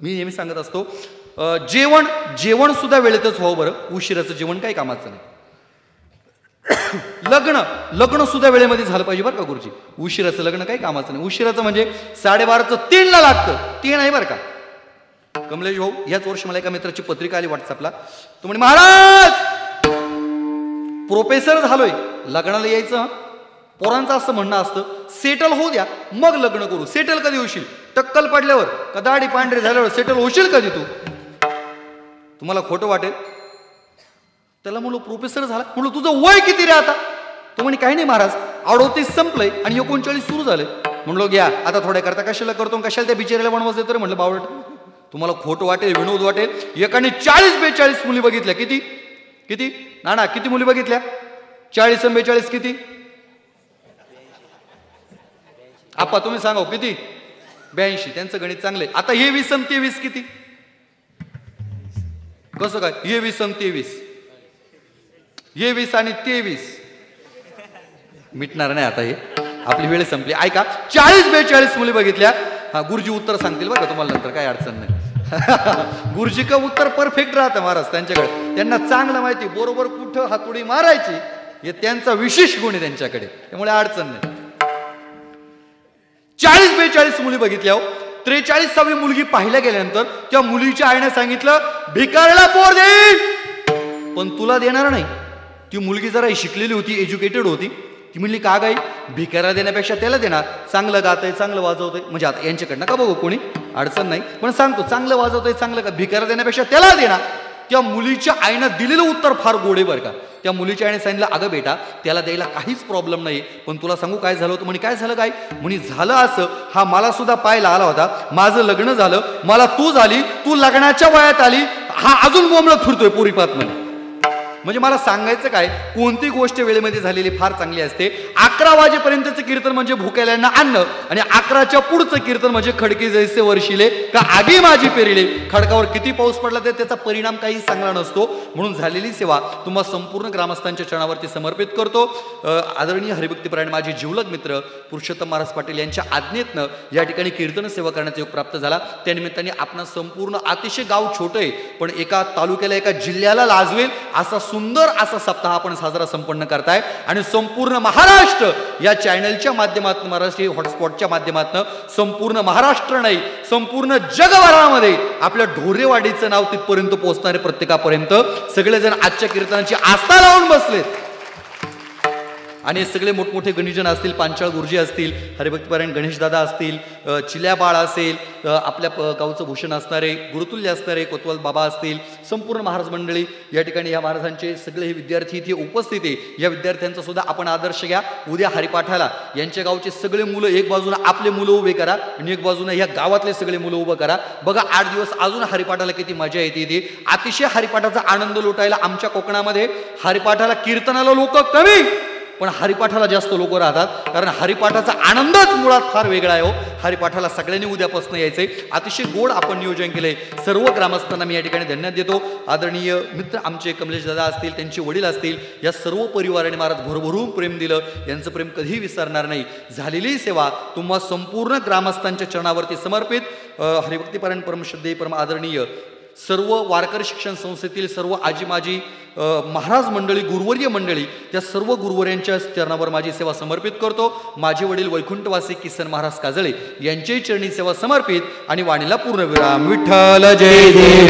मी नेहमी सांगत असतो जेवण जेवण सुद्धा वेळेतच व्हावं बरं. उशिराचं जेवण काही कामाचं नाही. *coughs* लग्न लग्न सुद्धा वेळेमध्ये झालं पाहिजे बरं का गुरुजी. उशिराचं लग्न काही कामाचं नाही. उशिराचं म्हणजे साडेबाराचं तीनला लागतं. तीन आहे बरं का. कमलेश भाऊ याच वर्षी मला एका मित्राची पत्रिका आली व्हॉट्सअपला तो म्हणे महाराज प्रोफेसर झालोय. लग्नाला यायचं पोरांचं असं म्हणणं असतं सेटल होऊ द्या. मग लग्न करू. सेटल कधी होशील? टक्कल पडल्यावर. का दाढी पांढरे झाल्यावर सेटल होशील कधी तू? तुम्हाला खोटं वाटेल. त्याला म्हणलो प्रोफेसर झाला. म्हणलो तुझं वय किती रे आता? तो म्हणे काही नाही महाराज अडोतीस संपलंय आणि एकोणचाळीस सुरू झाले म्हणलो घ्या आता थोड्या करता कशाला करतो कशाला त्या बिचाऱ्याला बनवायचं देतो रे? म्हणलं बावळट तुम्हाला खोटं वाटेल विनोद वाटेल. एकाने चाळीस बेचाळीस मुली बघितल्या. किती? किती? ना ना किती मुली बघितल्या? चाळीस आणि बेचाळीस किती? आपा तुम्ही सांगा हो, किती? ब्याऐंशी. त्यांचं गणित चांगले आता हे वीस आणि तेवीस किती? कसं काय? हे वीस आणि तेवीस. येवीस आणि तेवीस. मिटणार नाही आता हे. आपली वेळ संपली. ऐका चाळीस बेचाळीस मुली बघितल्या. हा गुरुजी उत्तर सांगतील बरं का तुम्हाला नंतर काय अडचण नाही. *laughs* गुरुजी का उत्तर परफेक्ट राहतं महाराज त्यांच्याकडे. त्यांना चांगलं माहिती बरोबर कुठं हातोडी मारायची हे त्यांचा विशेष गुण आहे त्यांच्याकडे. त्यामुळे अडचण नाही. चाळीस बेचाळीस मुली बघितल्या हो. त्रेचाळीसावी मुलगी पाहिल्या गेल्यानंतर त्या मुलीच्या आईने सांगितलं भिकारला पोर देईल पण तुला देणार नाही. ती मुलगी जरा शिकलेली होती एज्युकेटेड होती. ती म्हणली का गाई? भिकाऱ्या देण्यापेक्षा त्याला देणार. चांगलं गातंय चांगलं वाजवतंय. म्हणजे आता यांच्याकडनं का बघू कोणी? अडचण नाही. पण सांगतो चांगलं वाजवतंय चांगलं का? भिकाऱ्या देण्यापेक्षा त्याला देणार. त्या मुलीच्या आईनं दिलेलं उत्तर फार गोडे बरं का. त्या मुलीच्या आईने सांगितलं अगं बेटा त्याला द्यायला काहीच प्रॉब्लेम नाही पण तुला सांगू काय झालं होतं? म्हणे काय झालं काय म्हणे झालं असं. हा मला सुद्धा पाहायला आला होता. माझं लग्न झालं. मला तू झाली. तू लग्नाच्या वयात आली. हा अजून मोमळत फिरतोय पोरीपात. म्हणे. म्हणजे मला सांगायचं काय कोणती गोष्ट वेळेमध्ये झालेली फार चांगली असते? अकरा वाजेपर्यंतचं कीर्तन म्हणजे भुकेल्यांना अन्न आणि अकराच्या पुढचं कीर्तन म्हणजे खडके जैसे वर्षिले का आगी माझी पेरिले. खडकावर किती पाऊस पडला तर त्याचा परिणाम काही चांगला नसतो. म्हणून झालेली सेवा तुम्हा संपूर्ण ग्रामस्थांच्या चरणावरती समर्पित करतो. आदरणीय हरिभक्तीपरायण माझे जिवलग मित्र पुरुषोत्तम महाराज पाटील यांच्या आज्ञेतनं या ठिकाणी कीर्तन सेवा करण्याचा योग प्राप्त झाला. त्यानिमित्ताने आपणा संपूर्ण अतिशय गाव छोटं आहे पण एका तालुक्याला एका जिल्ह्याला लाजवेल असा सुंदर असा सप्ताह आपण साजरा संपन्न करताय. आणि संपूर्ण महाराष्ट्र या चॅनलच्या माध्यमातून महाराष्ट्रीय हॉटस्पॉटच्या माध्यमातून संपूर्ण महाराष्ट्र नाही संपूर्ण जगभरामध्ये आपल्या ढोरेवाडीचं नाव तिथपर्यंत पोहोचणारे प्रत्येकापर्यंत सगळेजण आजच्या कीर्तनाची आस्था लावून बसलेत. आणि सगळे मोठमोठे गणिजन असतील पांचाळ गुरुजी असतील हरिभक्तपारायण गणेशदादा असतील चिल्या बाळ असेल आपल्या प- गावचं भूषण असणारे गुरुतुल्य असणारे कोतवाल बाबा असतील संपूर्ण महाराज मंडळी या ठिकाणी या महाराजांचे सगळे हे विद्यार्थी इथे उपस्थित आहे. या विद्यार्थ्यांचा सुद्धा आपण आदर्श घ्या. उद्या हरिपाठाला यांच्या गावचे सगळे मुलं एक बाजूला आपले मुलं उभे करा आणि एक बाजूनं या गावातले सगळे मुलं उभं करा. बघा आठ दिवस अजून हरिपाठाला किती मजा येते इथे. अतिशय हरिपाठाचा आनंद लुटायला आमच्या कोकणामध्ये हरिपाठाला कीर्तनाला लोक कमी. पण हरिपाठाला जास्त लोक राहतात. कारण हरिपाठाचा आनंदच मुळात फार वेगळा आहे हो. हरिपाठाला सगळ्यांनी उद्यापासून यायचं आहे अतिशय गोड आपण नियोजन केलंय. सर्व ग्रामस्थांना मी या ठिकाणी धन्यवाद देतो. आदरणीय मित्र आमचे कमलेश दादा असतील त्यांचे वडील असतील या सर्व परिवाराने महाराज भरभरून प्रेम दिलं. यांचं प्रेम कधीही विसरणार नाही. झालेली सेवा तुम्हा संपूर्ण ग्रामस्थांच्या चरणावरती समर्पित. हरिभक्तीपरायण परमश्रद्धे परम आदरणीय सर्व वारकरी शिक्षण संस्थेतील सर्व आजी माजी महाराज मंडळी गुरुवर्य मंडळी त्या सर्व गुरुवर्यांच्या चरणावर माझी सेवा समर्पित करतो. माझे वडील वैकुंठवासी किसन महाराज काजळे यांच्याही चरणी सेवा समर्पित आणि वाणीला पूर्णविराम. विठ्ठल जय जय